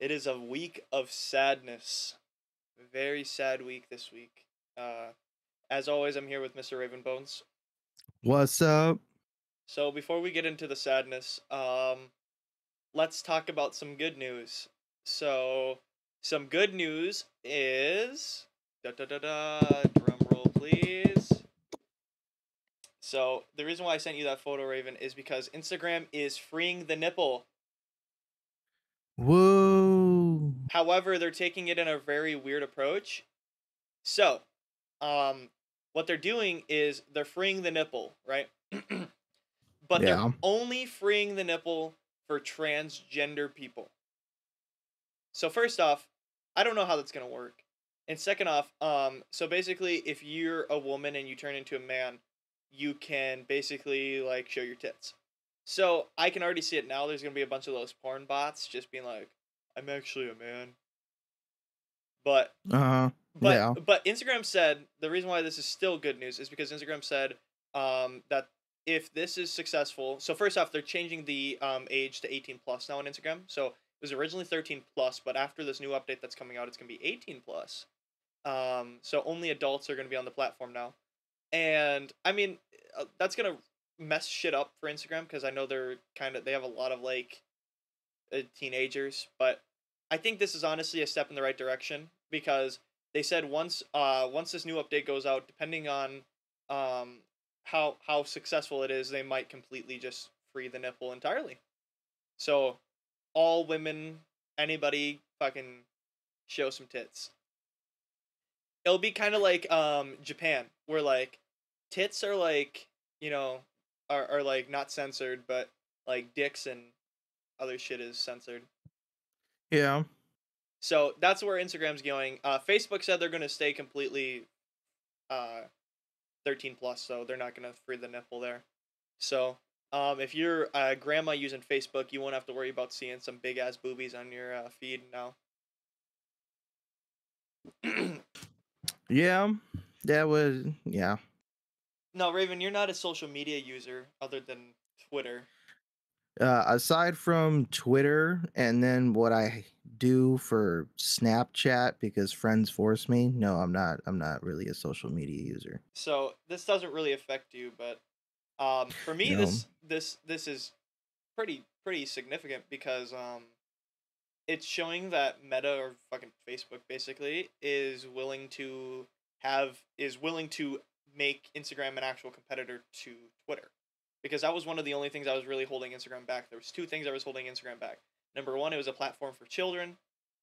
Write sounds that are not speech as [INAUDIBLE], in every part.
It is a week of sadness. Very sad week this week. Uh, as always, I'm here with Mr. Ravenbones. What's up? So before we get into the sadness, um, let's talk about some good news. So, some good news is da da da da. Drum roll, please. So the reason why I sent you that photo, Raven, is because Instagram is freeing the nipple. Whoa. However, they're taking it in a very weird approach. So, um, what they're doing is they're freeing the nipple, right? [CLEARS THROAT] but Yeah. they're only freeing the nipple for transgender people. So first off, I don't know how that's gonna work. And second off, um, so basically, if you're a woman and you turn into a man, you can basically like show your tits. So I can already see it now. There's gonna be a bunch of those porn bots just being like, "I'm actually a man." But Uh but Yeah. but Instagram said the reason why this is still good news is because Instagram said um, that if this is successful, so first off, they're changing the um, age to 18 plus now on Instagram. So it was originally 13 plus, but after this new update that's coming out, it's gonna be 18 plus. Um, so only adults are gonna be on the platform now, and I mean uh, that's gonna mess shit up for Instagram because I know they're kind of they have a lot of like teenagers, but I think this is honestly a step in the right direction because they said once uh once this new update goes out, depending on um how how successful it is, they might completely just free the nipple entirely. So all women, anybody fucking show some tits. It'll be kind of like um Japan, where like tits are like, you know, are, are like not censored, but like dicks and other shit is censored. Yeah. So that's where Instagram's going. Uh, Facebook said they're going to stay completely uh, 13 plus, so they're not going to free the nipple there. So um, if you're a grandma using Facebook, you won't have to worry about seeing some big ass boobies on your uh, feed now. [CLEARS THROAT] Yeah. That was yeah. no, Raven, you're not a social media user other than Twitter. Uh aside from Twitter and then what I do for Snapchat because friends force me, no, I'm not I'm not really a social media user. So this doesn't really affect you, but um, for me, No. this this this is pretty pretty significant because um, it's showing that Meta or fucking Facebook basically is willing to have is willing to make Instagram an actual competitor to Twitter, because that was one of the only things I was really holding Instagram back. There was two things I was holding Instagram back. Number one, it was a platform for children,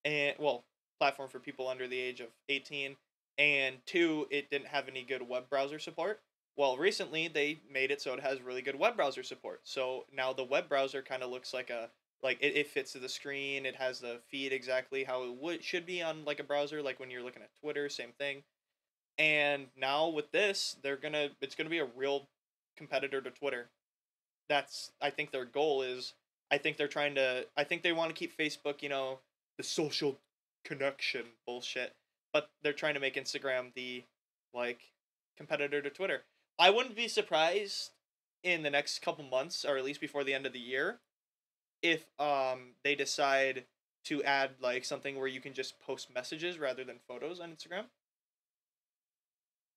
and well, platform for people under the age of eighteen, and two, it didn't have any good web browser support. Well, recently they made it so it has really good web browser support. So now the web browser kind of looks like a like it, it fits to the screen. It has the feed exactly how it would should be on like a browser, like when you're looking at Twitter, same thing. And now with this, they're gonna it's gonna be a real competitor to Twitter. That's I think their goal is I think they're trying to I think they want to keep Facebook, you know, the social connection bullshit, but they're trying to make Instagram the like competitor to Twitter. I wouldn't be surprised in the next couple months or at least before the end of the year if um they decide to add like something where you can just post messages rather than photos on Instagram.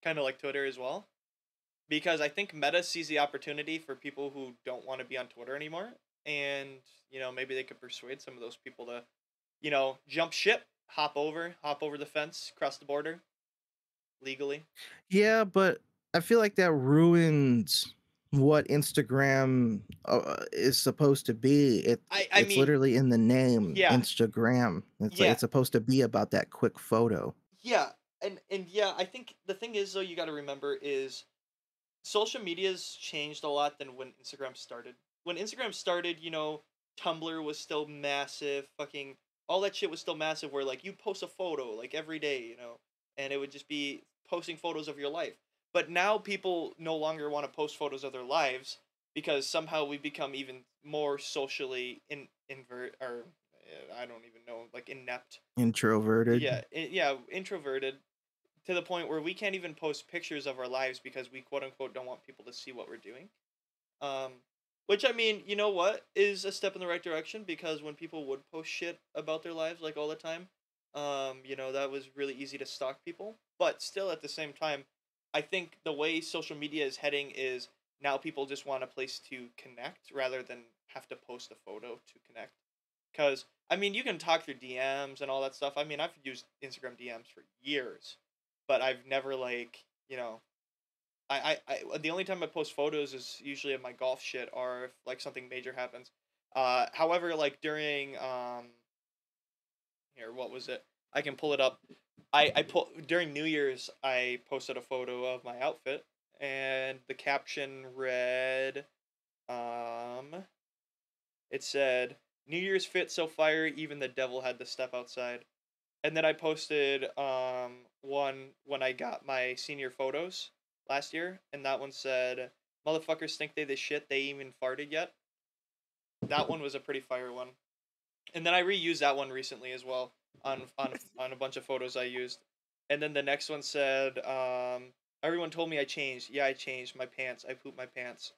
Kind of like Twitter as well. Because I think Meta sees the opportunity for people who don't want to be on Twitter anymore and you know maybe they could persuade some of those people to you know jump ship, hop over, hop over the fence, cross the border legally. Yeah, but I feel like that ruins what Instagram uh, is supposed to be. It I- I it's mean- literally in the name, Yeah. Instagram. It's Yeah. like it's supposed to be about that quick photo. Yeah, and and yeah, I think the thing is though you got to remember is social media's changed a lot than when Instagram started. When Instagram started, you know, Tumblr was still massive, fucking all that shit was still massive where like you post a photo like every day, you know, and it would just be posting photos of your life. But now people no longer want to post photos of their lives because somehow we become even more socially in invert or uh, I don't even know, like inept Introverted. yeah, yeah, introverted to the point where we can't even post pictures of our lives because we quote unquote don't want people to see what we're doing. Um, Which I mean, you know what is a step in the right direction because when people would post shit about their lives like all the time, um, you know that was really easy to stalk people. But still, at the same time, I think the way social media is heading is now people just want a place to connect rather than have to post a photo to connect. Because I mean, you can talk through DMs and all that stuff. I mean, I've used Instagram DMs for years, but I've never like you know I, I, I the only time I post photos is usually of my golf shit or if like something major happens. Uh, however, like during um, here, what was it? I can pull it up. I I pull during New Year's. I posted a photo of my outfit, and the caption read, um, it said, "New Year's fit so fire, even the devil had to step outside." And then I posted um one when I got my senior photos last year, and that one said, "Motherfuckers think they the shit. They even farted yet." That one was a pretty fire one, and then I reused that one recently as well on on on a bunch of photos I used, and then the next one said, um, "Everyone told me I changed. Yeah, I changed my pants. I pooped my pants."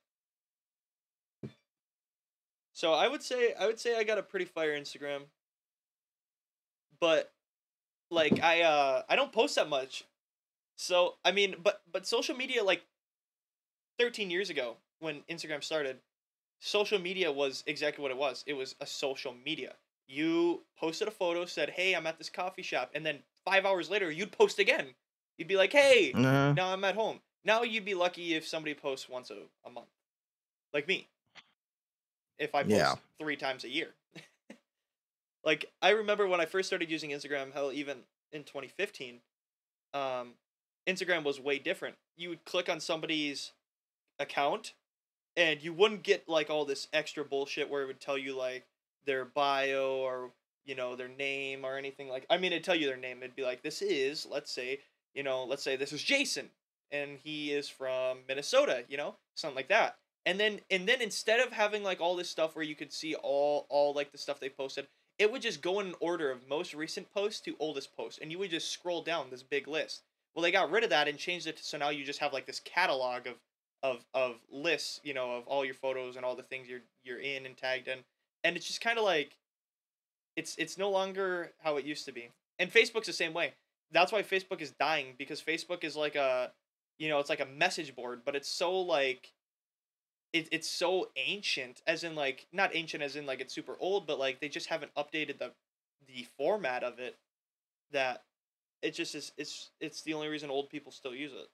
So I would say I would say I got a pretty fire Instagram. But like I uh I don't post that much so I mean, but but social media like thirteen years ago when Instagram started, social media was exactly what it was. It was a social media. You posted a photo, said, "Hey, I'm at this coffee shop," and then five hours later, you'd post again. You'd be like, "Hey, Uh, now I'm at home." Now you'd be lucky if somebody posts once a, a month, like me. If I post Yeah. three times a year. Like I remember when I first started using Instagram, hell, even in 2015, um, Instagram was way different. You would click on somebody's account, and you wouldn't get like all this extra bullshit where it would tell you like their bio or you know their name or anything like. I mean, it'd tell you their name. It'd be like, this is, let's say, you know, let's say this is Jason, and he is from Minnesota. You know, something like that. And then and then instead of having like all this stuff where you could see all all like the stuff they posted, it would just go in order of most recent post to oldest post, and you would just scroll down this big list. Well, they got rid of that and changed it to, so now you just have like this catalog of of of lists, you know, of all your photos and all the things you're you're in and tagged in, and it's just kind of like it's it's no longer how it used to be. And Facebook's the same way. That's why Facebook is dying because Facebook is like a you know, it's like a message board, but it's so like it, it's so ancient as in like not ancient as in like it's super old, but like they just haven't updated the the format of it that it just is it's it's the only reason old people still use it.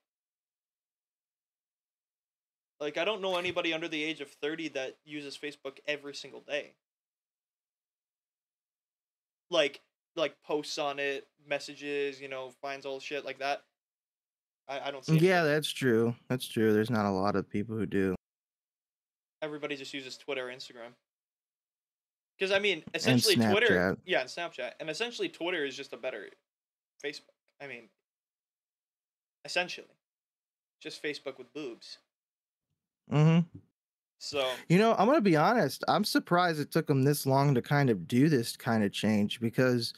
Like I don't know anybody under the age of 30 that uses Facebook every single day. Like like posts on it, messages, you know, finds all shit like that. I, I don't see yeah, anybody. that's true. That's true. There's not a lot of people who do. Everybody just uses Twitter or Instagram. Because I mean, essentially Twitter, yeah, and Snapchat, and essentially Twitter is just a better Facebook. I mean, essentially, just Facebook with boobs. hmm So You know, I'm gonna be honest. I'm surprised it took them this long to kind of do this kind of change because,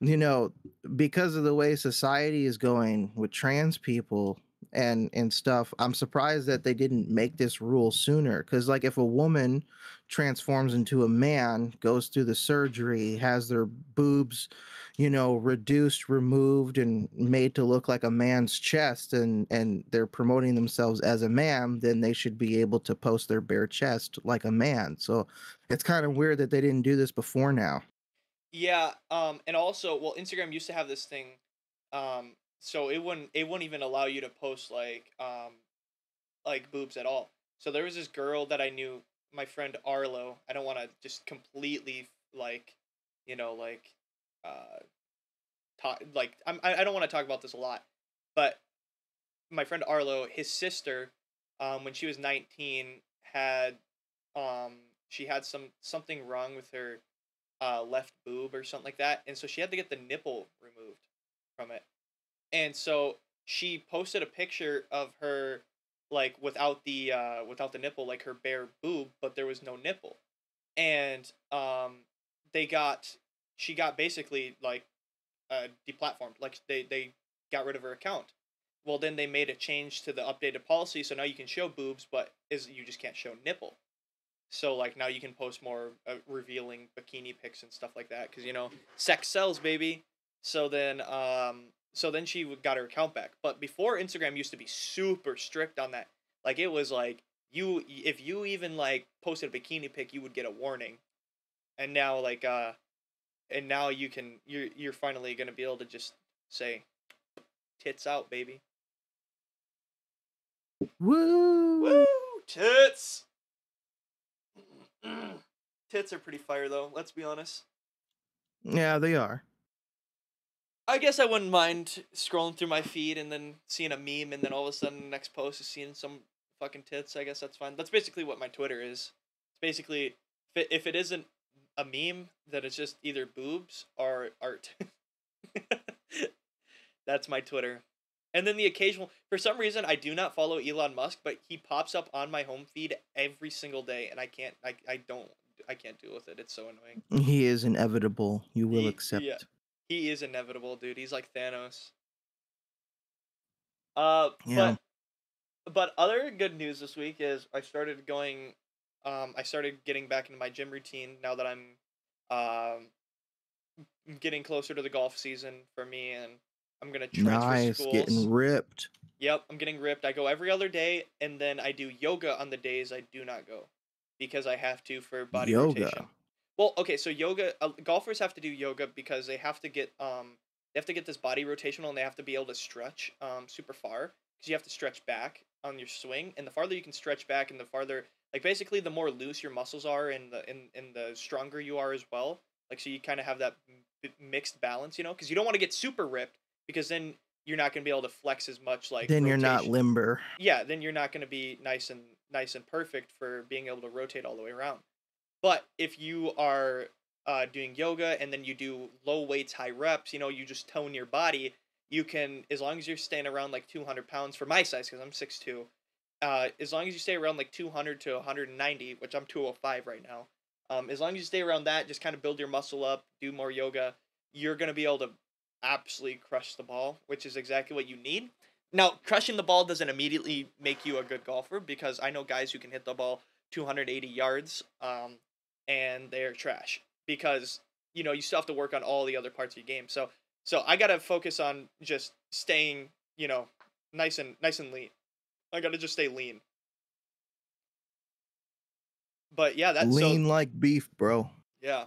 you know, because of the way society is going with trans people and and stuff. I'm surprised that they didn't make this rule sooner. Because, like, if a woman transforms into a man, goes through the surgery, has their boobs, you know, reduced, removed, and made to look like a man's chest, and and they're promoting themselves as a man, then they should be able to post their bare chest like a man. So it's kind of weird that they didn't do this before now. yeah, um, and also, well, Instagram used to have this thing, um, so it wouldn't it wouldn't even allow you to post like um, like boobs at all. So there was this girl that I knew, my friend Arlo. I don't want to just completely like, you know, like, uh, talk like I'm I don't want to talk about this a lot, but my friend Arlo, his sister, um, when she was nineteen, had um she had some something wrong with her uh left boob or something like that, and so she had to get the nipple removed from it. And so she posted a picture of her like without the uh without the nipple, like her bare boob, but there was no nipple. And um they got she got basically like uh deplatformed. Like they they got rid of her account. Well, then they made a change to the updated policy, so now you can show boobs, but is you just can't show nipple. So like now you can post more uh, revealing bikini pics and stuff like that because you know sex sells, baby. So then um so then she got her account back. But before Instagram used to be super strict on that. Like it was like you if you even like posted a bikini pic, you would get a warning. And now like uh and now you can you're you're finally going to be able to just say tits out, baby. Woo! Woo! Tits. Tits are pretty fire though, let's be honest. Yeah, they are. I guess I wouldn't mind scrolling through my feed and then seeing a meme and then all of a sudden the next post is seeing some fucking tits. I guess that's fine. That's basically what my Twitter is. It's basically if it, if it isn't a meme, then it's just either boobs or art. [LAUGHS] that's my Twitter. And then the occasional for some reason I do not follow Elon Musk, but he pops up on my home feed every single day and I can't I, I don't I can't deal with it. It's so annoying. He is inevitable. You will He- accept. yeah. He is inevitable, dude. He's like Thanos. Uh, Yeah. but but other good news this week is I started going, um, I started getting back into my gym routine now that I'm, um, getting closer to the golf season for me, and I'm gonna transfer Nice, schools. getting ripped. Yep, I'm getting ripped. I go every other day, and then I do yoga on the days I do not go, because I have to for body Yoga. rotation. Well, okay, so yoga uh, golfers have to do yoga because they have to get um they have to get this body rotational and they have to be able to stretch um super far because you have to stretch back on your swing and the farther you can stretch back and the farther like basically the more loose your muscles are and the and, and the stronger you are as well like so you kind of have that mixed balance you know because you don't want to get super ripped because then you're not going to be able to flex as much like then you're not limber. yeah, then you're not going to be nice and nice and perfect for being able to rotate all the way around. But if you are uh, doing yoga and then you do low weights, high reps, you know, you just tone your body. You can, as long as you're staying around like 200 pounds for my size, because I'm 6'2", uh, as long as you stay around like 200 to 190, which I'm 205 right now, um, as long as you stay around that, just kind of build your muscle up, do more yoga, you're going to be able to absolutely crush the ball, which is exactly what you need. Now, crushing the ball doesn't immediately make you a good golfer because I know guys who can hit the ball 280 yards um, and they're trash because you know you still have to work on all the other parts of your game. So so I gotta focus on just staying you know nice and nice and lean. I gotta just stay lean. But yeah, that's so Lean like beef, bro. yeah.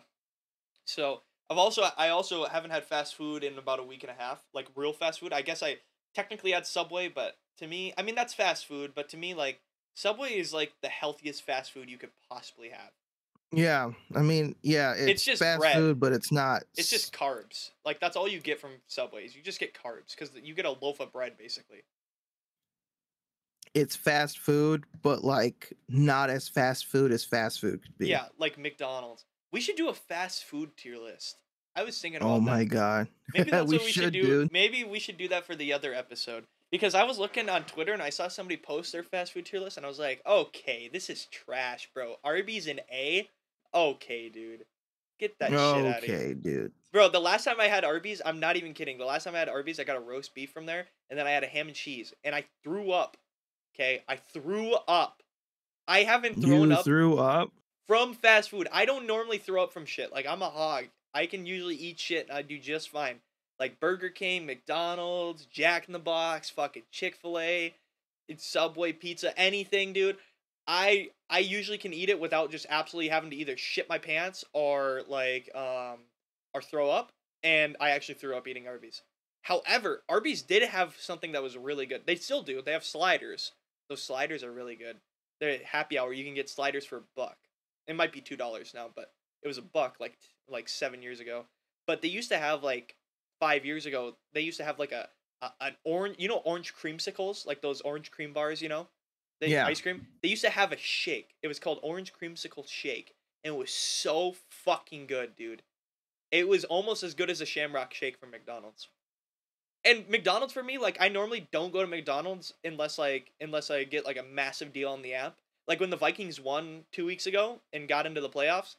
So I've also I also haven't had fast food in about a week and a half, like real fast food. I guess I technically had Subway, but to me, I mean that's fast food, but to me like Subway is like the healthiest fast food you could possibly have. Yeah, I mean, yeah, it's, just fast bread. food, but it's not. It's just carbs. Like that's all you get from Subways. You just get carbs cuz you get a loaf of bread basically. it's fast food, but like not as fast food as fast food could be. Yeah, like McDonald's. We should do a fast food tier list. I was thinking oh about Oh that. my god. [LAUGHS] Maybe that's We what we should, should, do. dude. Maybe we should do that for the other episode. Because I was looking on Twitter and I saw somebody post their fast food tier list and I was like, okay, this is trash, bro. Arby's an A? Okay, dude. Get that shit out of here. okay, dude. Bro, the last time I had Arby's, I'm not even kidding. The last time I had Arby's, I got a roast beef from there, and then I had a ham and cheese, and I threw up. Okay, I threw up. I haven't thrown You up threw up. from fast food. I don't normally throw up from shit. Like I'm a hog. I can usually eat shit and I do just fine. Like Burger King, McDonald's, Jack in the Box, fucking Chick Fil A, it's Subway pizza, anything, dude. I I usually can eat it without just absolutely having to either shit my pants or like um or throw up. And I actually threw up eating Arby's. However, Arby's did have something that was really good. They still do. They have sliders. Those sliders are really good. They're at happy hour. You can get sliders for a buck. It might be two dollars now, but it was a buck like like seven years ago. But they used to have like five years ago. They used to have like a, a an orange, you know, orange creamsicles, like those orange cream bars, you know, the Yeah. ice cream. They used to have a shake. It was called orange creamsicle shake, and it was so fucking good, dude. It was almost as good as a Shamrock Shake from McDonald's. And McDonald's for me, like I normally don't go to McDonald's unless like unless I get like a massive deal on the app. Like when the Vikings won two weeks ago and got into the playoffs,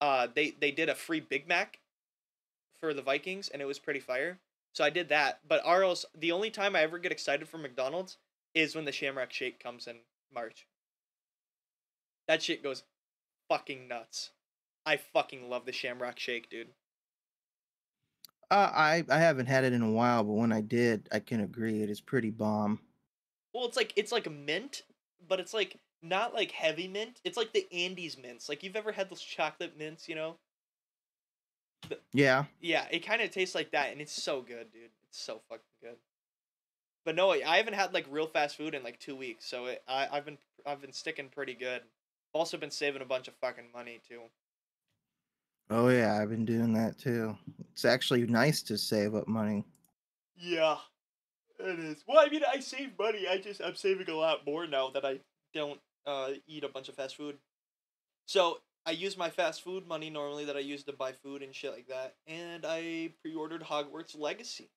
uh, they they did a free Big Mac for the Vikings and it was pretty fire. So I did that. But or else the only time I ever get excited for McDonald's is when the Shamrock Shake comes in March. That shit goes fucking nuts. I fucking love the Shamrock Shake, dude. Uh, I I haven't had it in a while, but when I did, I can agree it is pretty bomb. Well, it's like it's like mint, but it's like not like heavy mint. It's like the Andes mints. Like you've ever had those chocolate mints, you know? Yeah. Yeah, it kind of tastes like that, and it's so good, dude. It's so fucking good. But no, I haven't had like real fast food in like two weeks, so it, I I've been I've been sticking pretty good. Also been saving a bunch of fucking money too. Oh yeah, I've been doing that too. It's actually nice to save up money. Yeah, it is. Well, I mean, I save money. I just I'm saving a lot more now that I don't uh eat a bunch of fast food. So I use my fast food money normally that I use to buy food and shit like that, and I pre-ordered Hogwarts Legacy.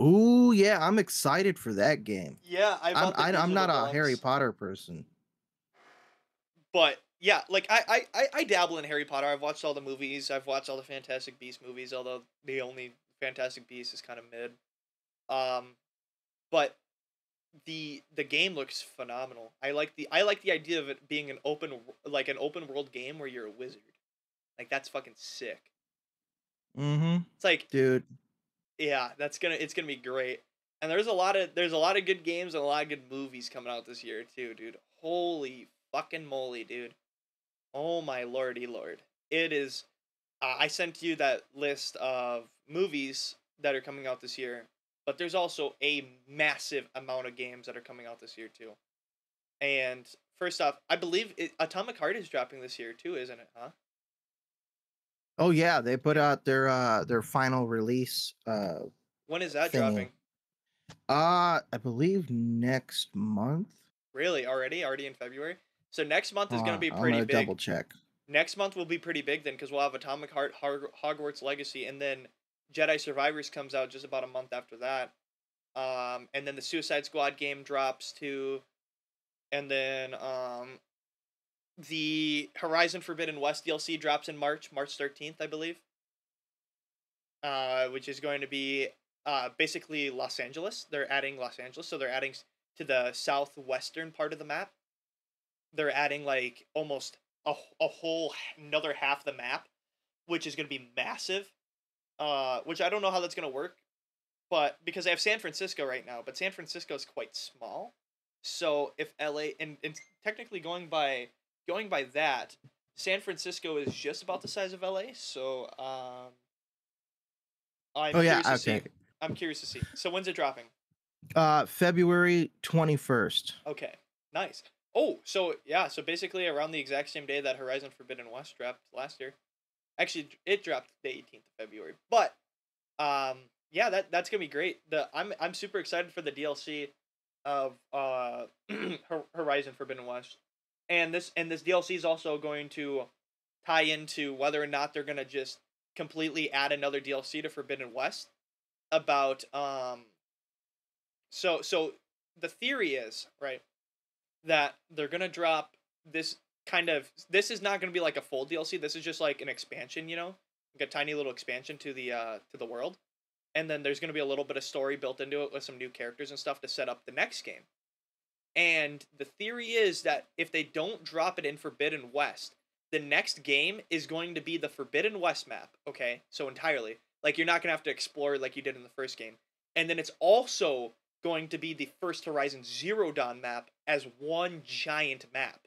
Ooh, yeah, I'm excited for that game. Yeah, I I'm I, I'm not a Harry. Potter person. but yeah, like I, I, I, I dabble in Harry Potter. I've watched all the movies. I've watched all the Fantastic Beast movies, although the only Fantastic Beast is kind of mid. Um, but the the game looks phenomenal. I like the I like the idea of it being an open like an open world game where you're a wizard. Like that's fucking sick. Mm-hmm. It's like Dude. Yeah, that's gonna it's gonna be great. And there's a lot of there's a lot of good games and a lot of good movies coming out this year too, dude. Holy fucking moly, dude. Oh my lordy lord. It is uh, I sent you that list of movies that are coming out this year, but there's also a massive amount of games that are coming out this year too. And first off, I believe it, Atomic Heart is dropping this year too, isn't it? Huh? Oh yeah, they put out their uh their final release uh When is that Thingy. dropping? uh I believe next month. Really? Already? Already in February? So next month is Hold going to be I'm pretty gonna big. double check. Next month will be pretty big then because we'll have Atomic Heart, Hog- Hogwarts Legacy, and then Jedi Survivors comes out just about a month after that. Um, and then the Suicide Squad game drops too, and then um, the Horizon Forbidden West DLC drops in March, March thirteenth, I believe. Uh, which is going to be uh basically Los Angeles. They're adding Los Angeles, so they're adding to the southwestern part of the map. They're adding like almost a, a whole another half the map, which is going to be massive. Uh, which I don't know how that's going to work, but because they have San Francisco right now, but San Francisco is quite small. So if LA and, and technically going by going by that, San Francisco is just about the size of LA. So um, I'm Oh yeah, curious to okay. see. I'm curious to see. So when's it dropping? Uh February 21st. Okay, nice. Oh, so yeah, so basically around the exact same day that Horizon Forbidden West dropped last year. Actually, it dropped the 18th of February. But um yeah, that that's going to be great. The I'm I'm super excited for the DLC of uh [CLEARS THROAT] Horizon Forbidden West. And this and this DLC is also going to tie into whether or not they're going to just completely add another DLC to Forbidden West about um so so the theory is, right, that they're going to drop this kind of this is not going to be like a full DLC. This is just like an expansion, you know? Like a tiny little expansion to the uh to the world. And then there's going to be a little bit of story built into it with some new characters and stuff to set up the next game. And the theory is that if they don't drop it in Forbidden West, the next game is going to be the Forbidden West map, okay? So entirely. Like you're not going to have to explore like you did in the first game. And then it's also going to be the first Horizon Zero Dawn map as one giant map.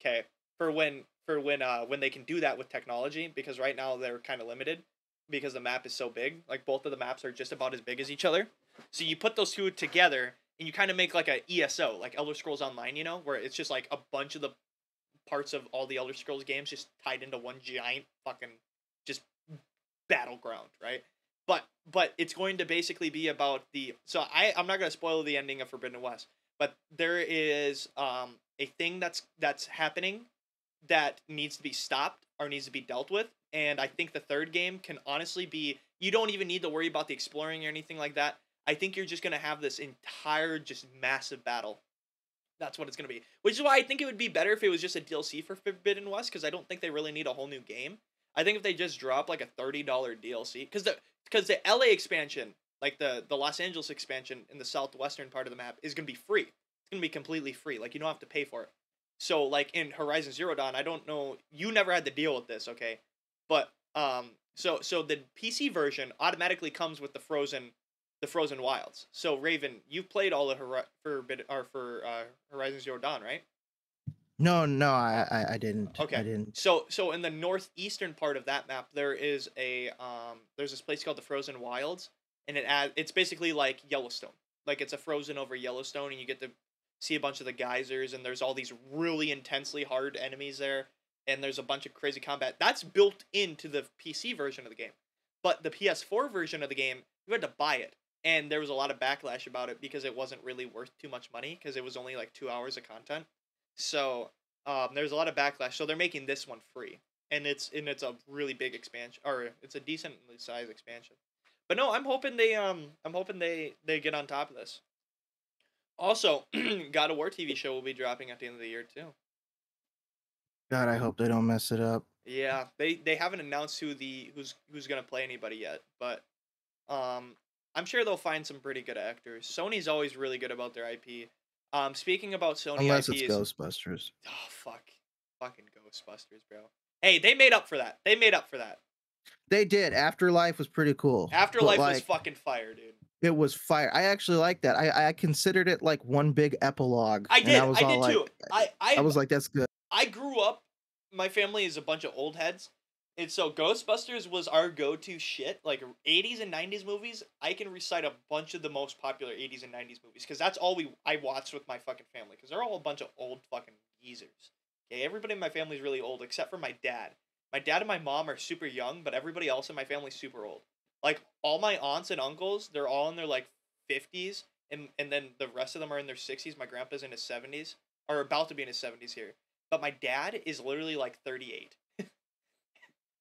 Okay? For when for when uh when they can do that with technology because right now they're kind of limited because the map is so big. Like both of the maps are just about as big as each other. So you put those two together and you kind of make like a ESO, like Elder Scrolls Online, you know, where it's just like a bunch of the parts of all the Elder Scrolls games just tied into one giant fucking just battleground, right? But but it's going to basically be about the so I I'm not going to spoil the ending of Forbidden West, but there is um a thing that's that's happening that needs to be stopped or needs to be dealt with and I think the third game can honestly be you don't even need to worry about the exploring or anything like that. I think you're just going to have this entire just massive battle. That's what it's going to be. Which is why I think it would be better if it was just a DLC for Forbidden West because I don't think they really need a whole new game. I think if they just drop like a $30 DLC cuz the cuz the LA expansion, like the the Los Angeles expansion in the southwestern part of the map is going to be free. It's going to be completely free. Like you don't have to pay for it. So like in Horizon Zero Dawn, I don't know. You never had to deal with this, okay? But um, so so the PC version automatically comes with the frozen, the frozen wilds. So Raven, you've played all the Hori- for or for uh, Horizon Zero Dawn, right? No, no, I, I, I didn't. Okay. I didn't. So so in the northeastern part of that map, there is a um, there's this place called the Frozen Wilds, and it add, it's basically like Yellowstone. Like it's a frozen over Yellowstone, and you get to see a bunch of the geysers, and there's all these really intensely hard enemies there, and there's a bunch of crazy combat. That's built into the PC version of the game, but the PS4 version of the game, you had to buy it, and there was a lot of backlash about it because it wasn't really worth too much money because it was only like two hours of content. So um, there's a lot of backlash. So they're making this one free, and it's and it's a really big expansion, or it's a decently sized expansion. But no, I'm hoping they um I'm hoping they they get on top of this. Also, [CLEARS THROAT] God of War TV show will be dropping at the end of the year too. God, I hope they don't mess it up. Yeah, they they haven't announced who the who's who's gonna play anybody yet, but um, I'm sure they'll find some pretty good actors. Sony's always really good about their IP. Um, speaking about Sony Unless IPs, it's Ghostbusters. oh fuck, fucking Ghostbusters, bro. Hey, they made up for that. They made up for that. They did. Afterlife was pretty cool. Afterlife was fucking fire, dude. It was fire. I actually like that. I I considered it like one big epilogue. I did. I, was I did like, too. I I I was like, that's good. I grew up. My family is a bunch of old heads, and so Ghostbusters was our go-to shit. Like '80s and '90s movies, I can recite a bunch of the most popular '80s and '90s movies because that's all we I watched with my fucking family because they're all a bunch of old fucking geezers. Okay, everybody in my family is really old except for my dad. My dad and my mom are super young, but everybody else in my family is super old. Like all my aunts and uncles, they're all in their like fifties, and and then the rest of them are in their sixties. My grandpa's in his seventies, or about to be in his seventies here. But my dad is literally like thirty eight.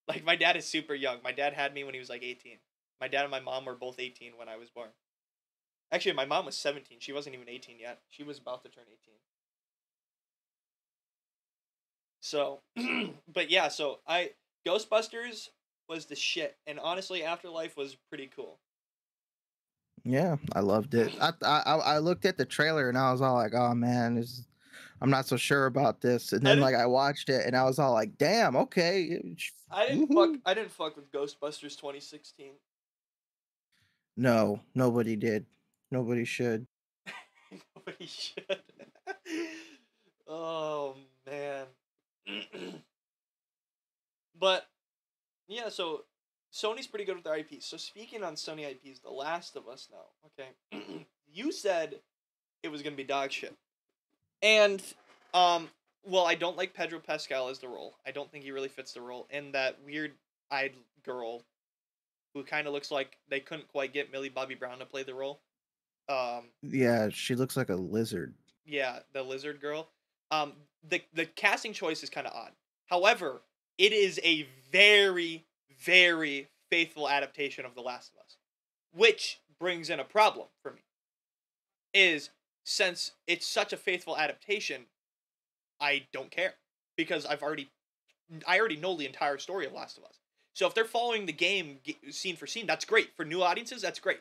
Like my dad is super young. My dad had me when he was like eighteen. My dad and my mom were both eighteen when I was born. Actually, my mom was seventeen. She wasn't even eighteen yet. She was about to turn eighteen. So, [CLEARS THROAT] but yeah, so I Ghostbusters was the shit, and honestly, Afterlife was pretty cool. Yeah, I loved it. I, I I I looked at the trailer and I was all like, oh man, this, I'm not so sure about this. And then didn't- like I watched it and I was all like, damn, okay. I didn't fuck. I didn't fuck with Ghostbusters 2016. No, nobody did. Nobody should. [LAUGHS] Nobody should. [LAUGHS] oh man. [CLEARS THROAT] but yeah, so Sony's pretty good with their IPs. So speaking on Sony IPs, The Last of Us now. Okay, [CLEARS THROAT] you said it was gonna be dog shit, and um, well, I don't like Pedro Pascal as the role. I don't think he really fits the role, and that weird-eyed girl, who kind of looks like they couldn't quite get Millie Bobby Brown to play the role. Um, Yeah, she looks like a lizard. yeah, the lizard girl. Um, the the casting choice is kind of odd. However, it is a very very faithful adaptation of The Last of Us, which brings in a problem for me. Is since it's such a faithful adaptation, I don't care because I've already I already know the entire story of Last of Us. So if they're following the game scene for scene, that's great. For new audiences, that's great.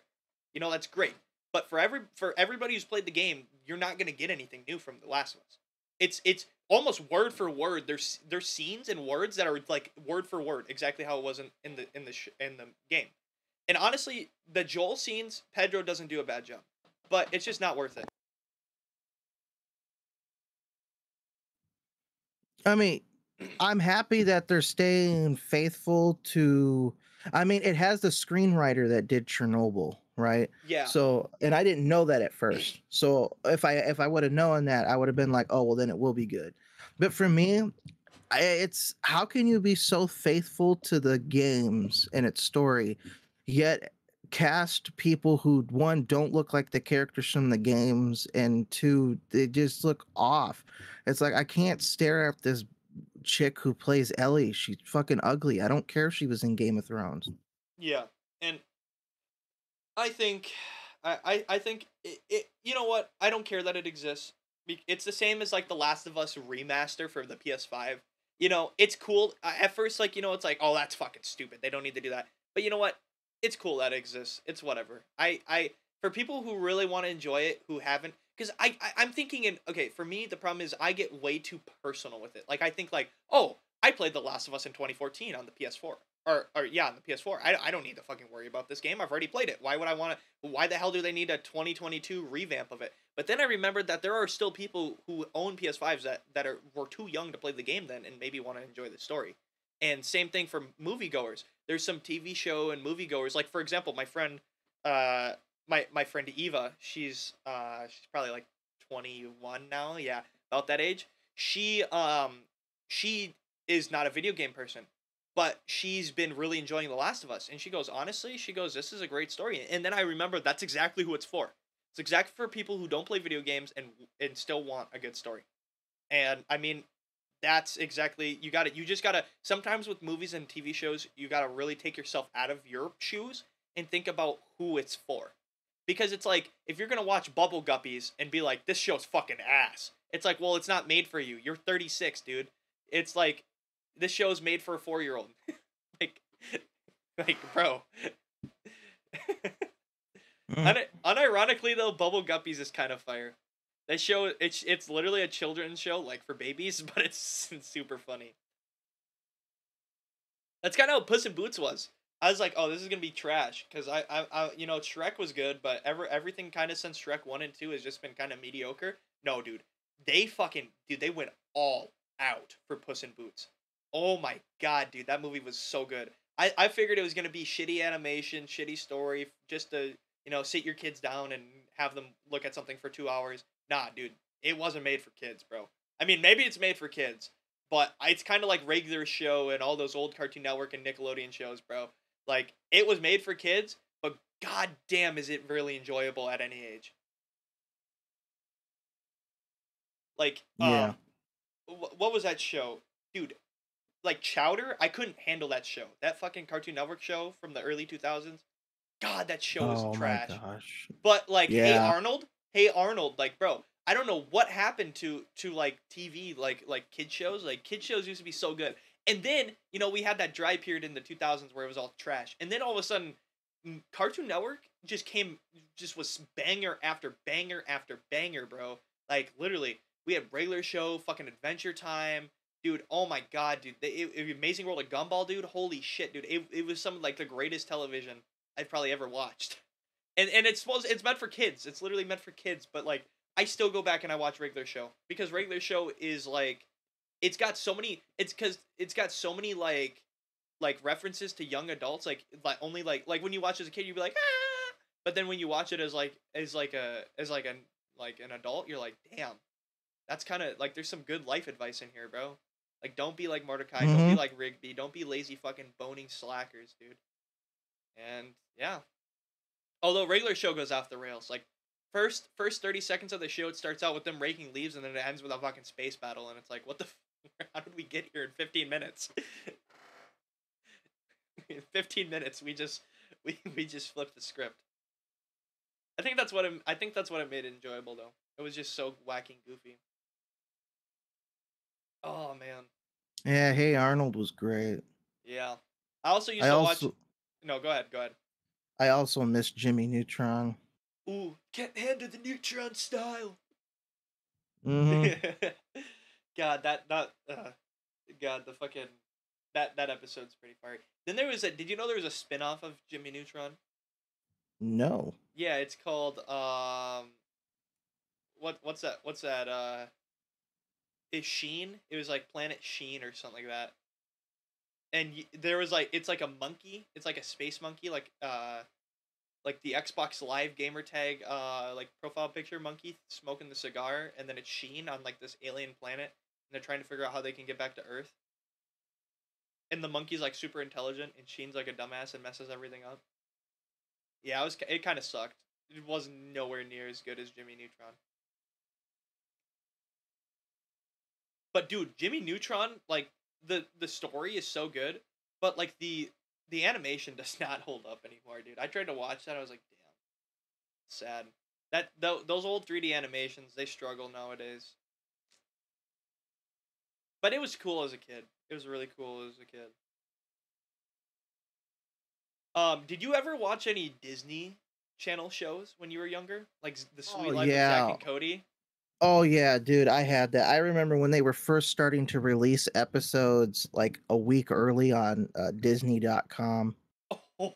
You know, that's great. But for every for everybody who's played the game, you're not gonna get anything new from The Last of Us. It's it's almost word for word. There's there's scenes and words that are like word for word exactly how it was in, in the in the sh- in the game. And honestly, the Joel scenes, Pedro doesn't do a bad job, but it's just not worth it. I mean, I'm happy that they're staying faithful to. I mean, it has the screenwriter that did Chernobyl, right? Yeah. So, and I didn't know that at first. So, if I if I would have known that, I would have been like, oh well, then it will be good. But for me, I, it's how can you be so faithful to the games and its story, yet cast people who one don't look like the characters from the games, and two they just look off. It's like I can't stare at this chick who plays Ellie. She's fucking ugly. I don't care if she was in Game of Thrones. Yeah, and I think, I I, I think it, it. You know what? I don't care that it exists. It's the same as like the Last of Us remaster for the PS5. You know, it's cool. At first, like you know, it's like, oh, that's fucking stupid. They don't need to do that. But you know what? It's cool that it exists. It's whatever. I I for people who really want to enjoy it, who haven't, because I, I I'm thinking in okay for me the problem is I get way too personal with it. Like I think like oh I played The Last of Us in 2014 on the PS4 or or yeah on the PS4. I, I don't need to fucking worry about this game. I've already played it. Why would I want to? Why the hell do they need a 2022 revamp of it? But then I remembered that there are still people who own PS5s that that are were too young to play the game then and maybe want to enjoy the story. And same thing for moviegoers. There's some TV show and moviegoers. Like for example, my friend, uh, my my friend Eva. She's uh she's probably like 21 now. Yeah, about that age. She um she is not a video game person, but she's been really enjoying The Last of Us. And she goes, honestly, she goes, this is a great story. And then I remember that's exactly who it's for. It's exactly for people who don't play video games and and still want a good story. And I mean, that's exactly you got to you just got to sometimes with movies and TV shows, you got to really take yourself out of your shoes and think about who it's for. Because it's like if you're going to watch Bubble Guppies and be like this show's fucking ass. It's like, well, it's not made for you. You're 36, dude. It's like this show's made for a 4-year-old. [LAUGHS] like like bro. [LAUGHS] Mm. Un- unironically though, Bubble Guppies is kind of fire. That show it's it's literally a children's show like for babies, [LAUGHS] but it's, it's super funny. That's kind of how Puss in Boots was. I was like, oh, this is gonna be trash because I, I, I, you know, Shrek was good, but ever everything kind of since Shrek one and two has just been kind of mediocre. No, dude, they fucking dude, they went all out for Puss in Boots. Oh my god, dude, that movie was so good. I, I figured it was gonna be shitty animation, shitty story, just to you know sit your kids down and have them look at something for two hours. Nah, dude, it wasn't made for kids, bro. I mean, maybe it's made for kids, but it's kind of like regular show and all those old Cartoon Network and Nickelodeon shows, bro. Like it was made for kids, but god damn, is it really enjoyable at any age? Like, Yeah. um, what was that show, dude? Like Chowder, I couldn't handle that show. That fucking Cartoon Network show from the early two thousands. God, that show was oh trash. But like, Hey Arnold, Hey Arnold, like, bro, I don't know what happened to to like TV, like like kid shows. Like kid shows used to be so good, and then you know we had that dry period in the two thousands where it was all trash, and then all of a sudden, mm, Cartoon Network just came, just was banger after banger after banger, bro. Like literally, we had regular show, fucking Adventure Time. Dude, oh my god, dude! The it, it- Amazing World of Gumball, dude. Holy shit, dude! It, it was some like the greatest television I've probably ever watched [LAUGHS] and and it's supposed it's meant for kids. It's literally meant for kids. But like, I still go back and I watch regular show because regular show is like, it's got so many. It's because it's got so many like, like references to young adults. Like like only like like when you watch as a kid, you'd be like ah, but then when you watch it as like as like a as like an like an adult, you're like damn, that's kind of like there's some good life advice in here, bro. Like don't be like Mordecai, don't be Mhm. like Rigby, don't be lazy fucking boning slackers, dude. And yeah, although regular show goes off the rails like first first 30 seconds of the show it starts out with them raking leaves and then it ends with a fucking space battle and it's like what the f- [LAUGHS] how did we get here in 15 minutes? [LAUGHS] In 15 minutes we just [LAUGHS] we, we just flipped the script. I think that's what it, i think that's what it made it enjoyable though. It was just so wacky and goofy. Oh man. Yeah, Hey Arnold was great. yeah. I also used I to also watch no go ahead go ahead I also miss Jimmy Neutron. ooh can't handle the neutron style hmm [LAUGHS] God, that that uh, God, the fucking that that episode's pretty fire. Then there was a. Did you know there was a spin off of Jimmy Neutron? No. Yeah, it's called um. What what's that? What's that? Uh. Is Sheen? It was like Planet Sheen or something like that. And there was like it's like a monkey. It's like a space monkey, like uh, like the Xbox Live gamer tag, uh, like profile picture monkey smoking the cigar, and then it's Sheen on like this alien planet, and they're trying to figure out how they can get back to Earth. And the monkey's like super intelligent, and Sheen's like a dumbass and messes everything up. Yeah, it was. It kind of sucked. It was nowhere near as good as Jimmy Neutron. But dude, Jimmy Neutron, like the the story is so good, but like the the animation [LAUGHS] does not hold up anymore, dude. I tried to watch that, I was like, damn, sad. That th- those old three D animations, they struggle nowadays. But it was cool as a kid. It was really cool as a kid. Um, did you ever watch any Disney Channel shows when you were younger, like the Oh Suite Life of. Zack and Cody? Oh yeah, dude, I had that. I remember when they were first starting to release episodes like a week early on uh, Disney.com. [LAUGHS]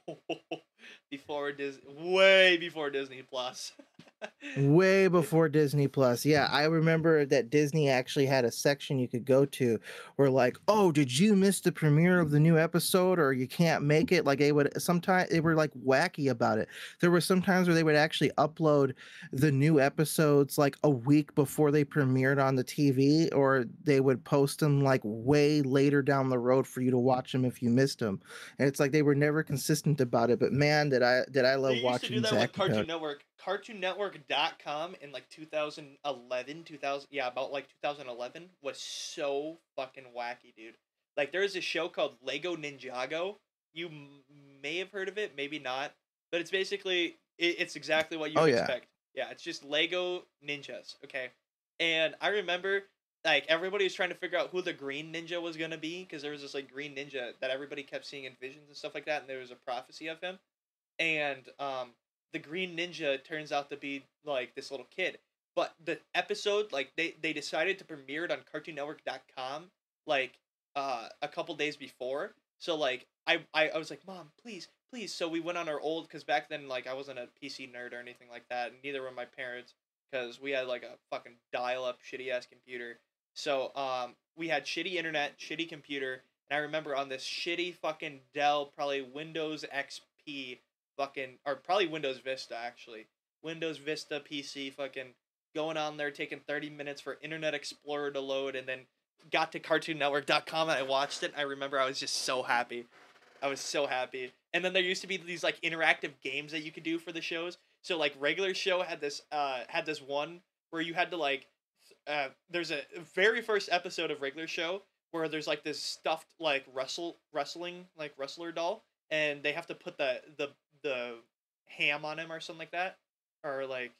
before Disney, way before Disney Plus. [LAUGHS] Way before Disney Plus. Yeah, I remember that Disney actually had a section you could go to where like, "Oh, did you miss the premiere of the new episode or you can't make it?" Like they would sometimes they were like wacky about it. There were some times where they would actually upload the new episodes like a week before they premiered on the TV or they would post them like way later down the road for you to watch them if you missed them. And it's like they were never consistent about it, but man, did I did I love they used to watching do that Zack with Cartoon. Network. CartoonNetwork.com in like 2011, 2000, yeah, about like 2011 was so fucking wacky, dude. Like there is a show called Lego Ninjago. You m- may have heard of it, maybe not, but it's basically it, it's exactly what you Oh, would yeah. expect. Yeah, it's just Lego ninjas, okay? And I remember like everybody was trying to figure out who the green ninja was gonna be because there was this like green ninja that everybody kept seeing in visions and stuff like that, and there was a prophecy of him. And um, the green ninja turns out to be like this little kid. But the episode, like they they decided to premiere it on CartoonNetwork.com like uh a couple days before. So like I I, I was like, Mom, please, please. So we went on our old because back then like I wasn't a PC nerd or anything like that, and neither were my parents because we had like a fucking dial up shitty ass computer. So um we had shitty internet, shitty computer, and I remember on this shitty fucking Dell, probably Windows XP fucking or probably Windows Vista actually. Windows Vista PC fucking going on there taking 30 minutes for Internet Explorer to load and then got to cartoonnetwork.com and I watched it. I remember I was just so happy. I was so happy. And then there used to be these like interactive games that you could do for the shows. So like regular show had this uh had this one where you had to like uh there's a very first episode of regular show where there's like this stuffed like wrestle wrestling like wrestler doll and they have to put the the the ham on him or something like that or like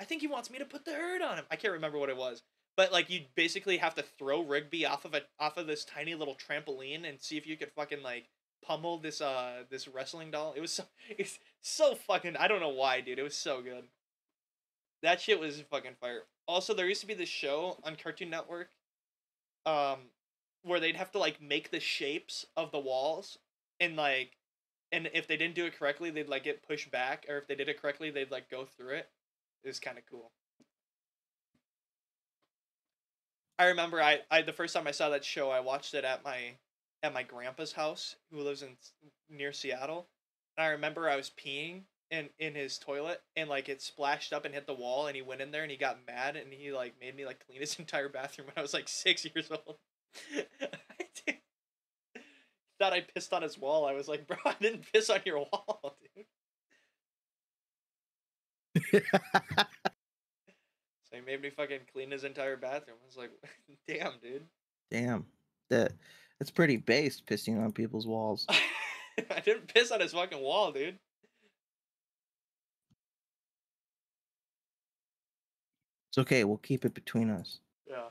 I think he wants me to put the herd on him. I can't remember what it was. But like you basically have to throw Rigby off of a off of this tiny little trampoline and see if you could fucking like pummel this uh this wrestling doll. It was so [LAUGHS] it's so fucking I don't know why, dude. It was so good. That shit was fucking fire. Also, there used to be this show on Cartoon Network, um, where they'd have to like make the shapes of the walls, and like, and if they didn't do it correctly, they'd like get pushed back, or if they did it correctly, they'd like go through it. It was kind of cool. I remember I, I the first time I saw that show, I watched it at my at my grandpa's house, who lives in near Seattle. And I remember I was peeing in in his toilet, and like it splashed up and hit the wall, and he went in there and he got mad, and he like made me like clean his [LAUGHS] entire bathroom when I was like six years old. [LAUGHS] I did- thought I pissed on his wall. I was like, [LAUGHS] bro, I didn't piss on your wall, [LAUGHS] dude. [LAUGHS] So he made me fucking clean his entire bathroom. I was like, damn, dude. Damn, that that's pretty based pissing on people's walls. I didn't piss on his fucking wall, dude. It's okay. We'll keep it between us. Yeah.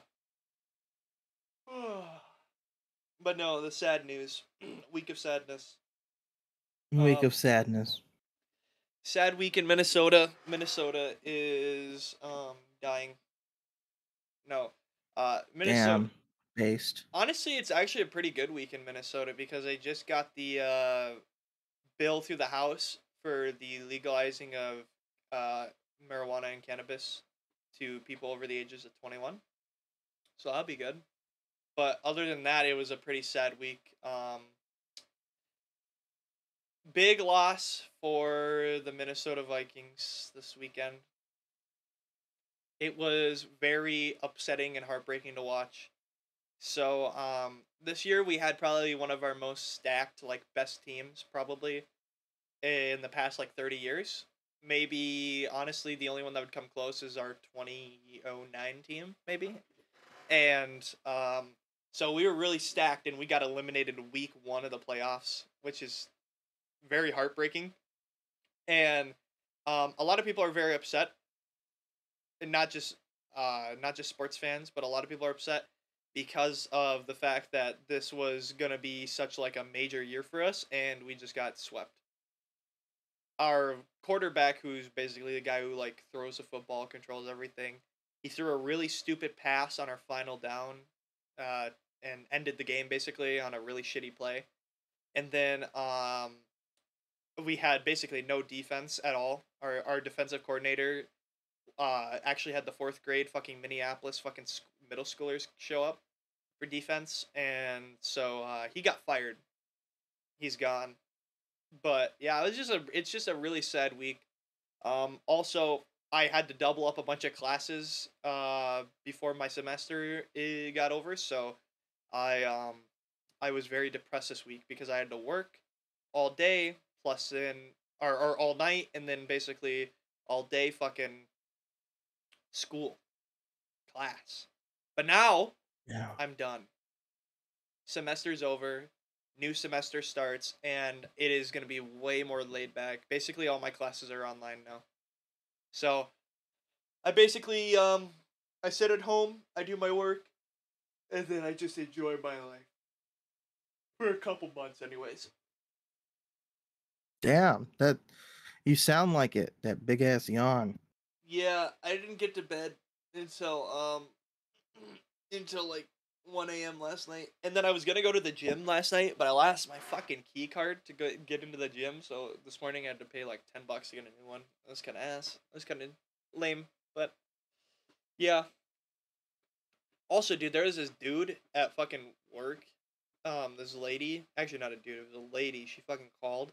[SIGHS] [SIGHS] but no, the sad news. [CLEARS THROAT] week of sadness. Week Um, of sadness. Sad week in Minnesota. Minnesota is um dying. No. Uh Minnesota Damn, based. Honestly, it's actually a pretty good week in Minnesota because they just got the uh, bill through the House for the legalizing of uh, marijuana and cannabis to people over the ages of 21. So that'll be good. But other than that, it was a pretty sad week. Um, big loss for the Minnesota Vikings this weekend. It was very upsetting and heartbreaking to watch. So um, this year we had probably one of our most stacked, like best teams probably in the past like thirty years. Maybe honestly, the only one that would come close is our twenty oh nine team, maybe. And um, so we were really stacked, and we got eliminated week one of the playoffs, which is very heartbreaking. And um, a lot of people are very upset, and not just uh, not just sports fans, but a lot of people are upset because of the fact that this was gonna be such like a major year for us, and we just got swept. our quarterback, who's basically the guy who like throws the football, controls everything, he threw a really stupid pass on our final down, uh, and ended the game basically on a really shitty play, and then um, we had basically no defense at all. Our our defensive coordinator, uh, actually had the fourth grade fucking Minneapolis fucking middle schoolers show up for defense, and so uh, he got fired. He's gone but yeah, it was just a it's just a really sad week. Um, also, I had to double up a bunch of classes uh, before my semester eh, got over, so I um, I was very depressed this week because I had to work all day plus then or, or all night and then basically all day fucking school class. But now Yeah. I'm done. Semester's over, new semester starts, and it is going to be way more laid back. Basically, all my classes are online now. So, I basically um I sit at home, I do my work, and then I just enjoy my life. For a couple months anyways. Damn, that you sound like it. That big ass yawn. Yeah, I didn't get to bed until um until like one a.m. last night, and then I was gonna go to the gym last night, but I lost my fucking key card to go get into the gym. So this morning I had to pay like ten bucks to get a new one. That's kind of ass. That's kind of lame, but yeah. Also, dude, there was this dude at fucking work. Um, this lady, actually not a dude, it was a lady. She fucking called,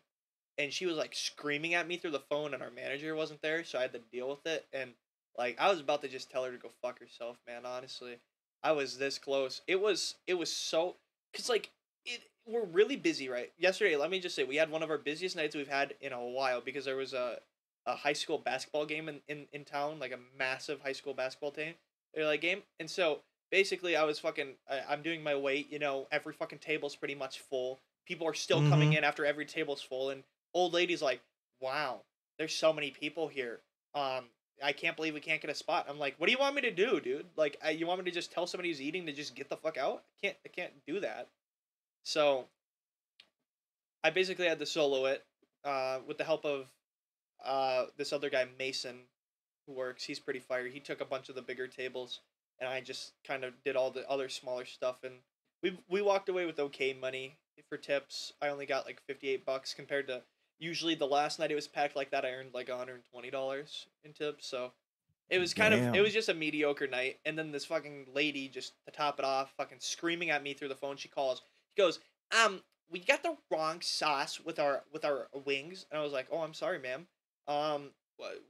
and she was like screaming at me through the phone, and our manager wasn't there, so I had to deal with it. And like, I was about to just tell her to go fuck herself, man. Honestly, I was this close. It was, it was so, cause like it, we're really busy, right? Yesterday, let me just say, we had one of our busiest nights we've had in a while because there was a, a high school basketball game in, in, in town, like a massive high school basketball team, like game, and so basically I was fucking I, I'm doing my weight, you know, every fucking table's pretty much full. People are still coming Mhm. in after every table's full and old lady's like, "Wow, there's so many people here. Um I can't believe we can't get a spot." I'm like, "What do you want me to do, dude? Like, I, you want me to just tell somebody who's eating to just get the fuck out? I can't I can't do that." So I basically had to solo it uh with the help of uh this other guy Mason who works. He's pretty fire. He took a bunch of the bigger tables and I just kind of did all the other smaller stuff and we we walked away with okay money for tips. I only got like 58 bucks compared to usually the last night it was packed like that I earned like $120 in tips. So it was kind of it was just a mediocre night and then this fucking lady just to top it off fucking screaming at me through the phone. She calls. He goes, "Um, we got the wrong sauce with our with our wings." And I was like, "Oh, I'm sorry, ma'am. Um,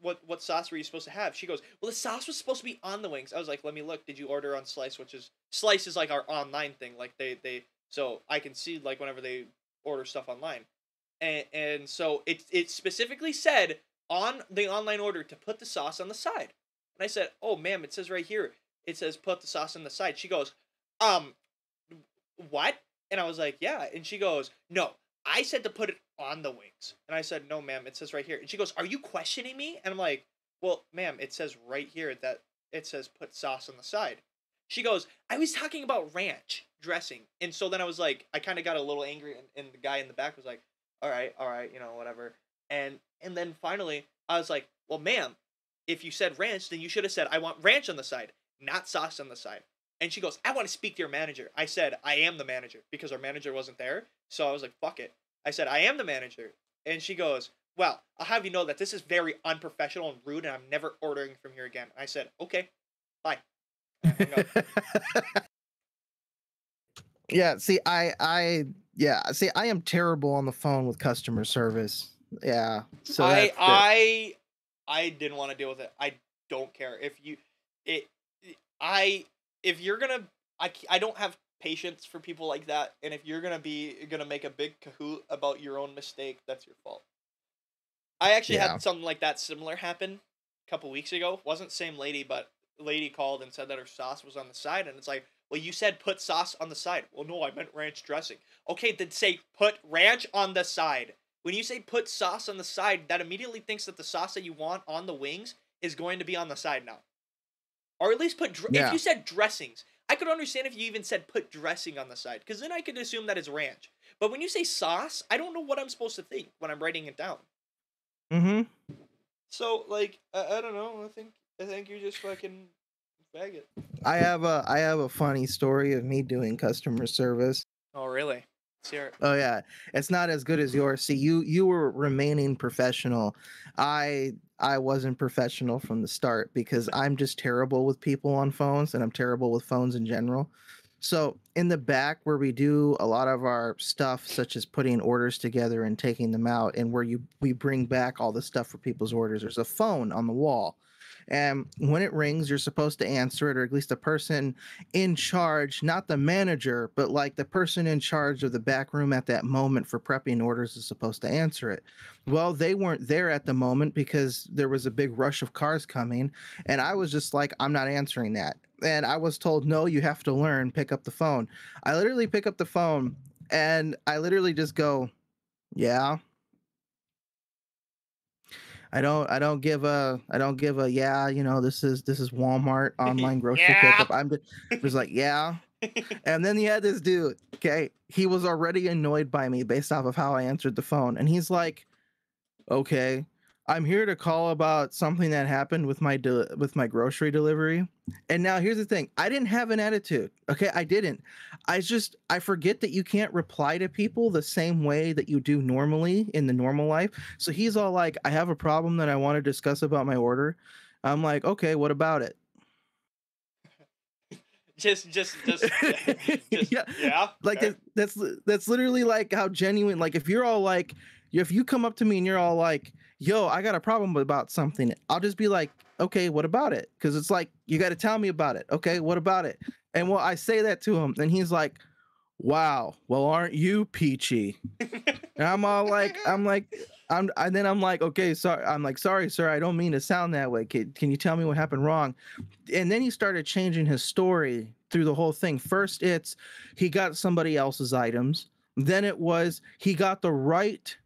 what what sauce were you supposed to have?" She goes, "Well, the sauce was supposed to be on the wings." I was like, "Let me look. Did you order on Slice, which is Slice is like our online thing. Like they they so I can see like whenever they order stuff online." And and so it it specifically said on the online order to put the sauce on the side. And I said, "Oh, ma'am, it says right here. It says put the sauce on the side." She goes, "Um, what?" And I was like, "Yeah." And she goes, "No, I said to put it on the wings." And I said, "No, ma'am, it says right here." And she goes, "Are you questioning me?" And I'm like, "Well, ma'am, it says right here that it says put sauce on the side." She goes, "I was talking about ranch dressing." And so then I was like, I kind of got a little angry and, and the guy in the back was like, "All right, all right, you know, whatever." And and then finally I was like, "Well, ma'am, if you said ranch, then you should have said I want ranch on the side, not sauce on the side." And she goes, "I want to speak to your manager." I said, "I am the manager" because our manager wasn't there. So I was like, "Fuck it." I said, "I am the manager." And she goes, "Well, I'll have you know that this is very unprofessional and rude and I'm never ordering from here again." I said, "Okay." Bye. And I hung up. [LAUGHS] yeah, see, I, I, yeah, see, I am terrible on the phone with customer service. Yeah, so I I I didn't want to deal with it. I don't care if you it I if you're gonna I, I don't have patience for people like that. And if you're gonna be gonna make a big cahoot about your own mistake, that's your fault. I actually Yeah. had something like that similar happen a couple weeks ago. wasn't same lady, but lady called and said that her sauce was on the side, and it's like, well, you said put sauce on the side. Well, no, I meant ranch dressing. Okay, then say put ranch on the side. When you say put sauce on the side, that immediately thinks that the sauce that you want on the wings is going to be on the side now. Or at least put dr- if you said dressings. I could understand if you even said put dressing on the side cuz then I could assume that is ranch. But when you say sauce, I don't know what I'm supposed to think when I'm writing it down. Mm-hmm. So like I, I don't know. I think I think you're just fucking faggot. I have a I have a funny story of me doing customer service. Oh really? It. Oh yeah, it's not as good as yours. See, you you were remaining professional. I I wasn't professional from the start because I'm just terrible with people on phones and I'm terrible with phones in general. So in the back where we do a lot of our stuff, such as putting orders together and taking them out, and where you we bring back all the stuff for people's orders, there's a phone on the wall. And when it rings, you're supposed to answer it, or at least the person in charge, not the manager, but like the person in charge of the back room at that moment for prepping orders is supposed to answer it. Well, they weren't there at the moment because there was a big rush of cars coming. And I was just like, I'm not answering that. And I was told, no, you have to learn, pick up the phone. I literally pick up the phone and I literally just go, yeah. I don't I don't give a I don't give a yeah, you know, this is this is Walmart [LAUGHS] online grocery Yeah. pickup. I'm just, just like, yeah. [LAUGHS] And then you had this dude, okay, he was already annoyed by me based off of how I answered the phone. And he's like, okay, I'm here to call about something that happened with my de- with my grocery delivery. And now here's the thing. I didn't have an attitude. Okay, I didn't. I just I forget that you can't reply to people the same way that you do normally in the normal life. So he's all like, "I have a problem that I want to discuss about my order." I'm like, "Okay, what about it?" [LAUGHS] just just just, [LAUGHS] just Yeah, yeah. like okay. that, that's that's literally like how genuine like if you're all like if you come up to me and you're all like yo i got a problem about something. I'll just be like okay what about it? Because it's like you got to tell me about it. Okay what about it? And well i say that to him and he's like wow well aren't you peachy? And i'm all like i'm like i'm and then i'm like okay sorry i'm like sorry sir i don't mean to sound that way. Can, can you tell me what happened wrong? And then he started changing his story through the whole thing. First it's he got somebody else's items. Then it was he got the right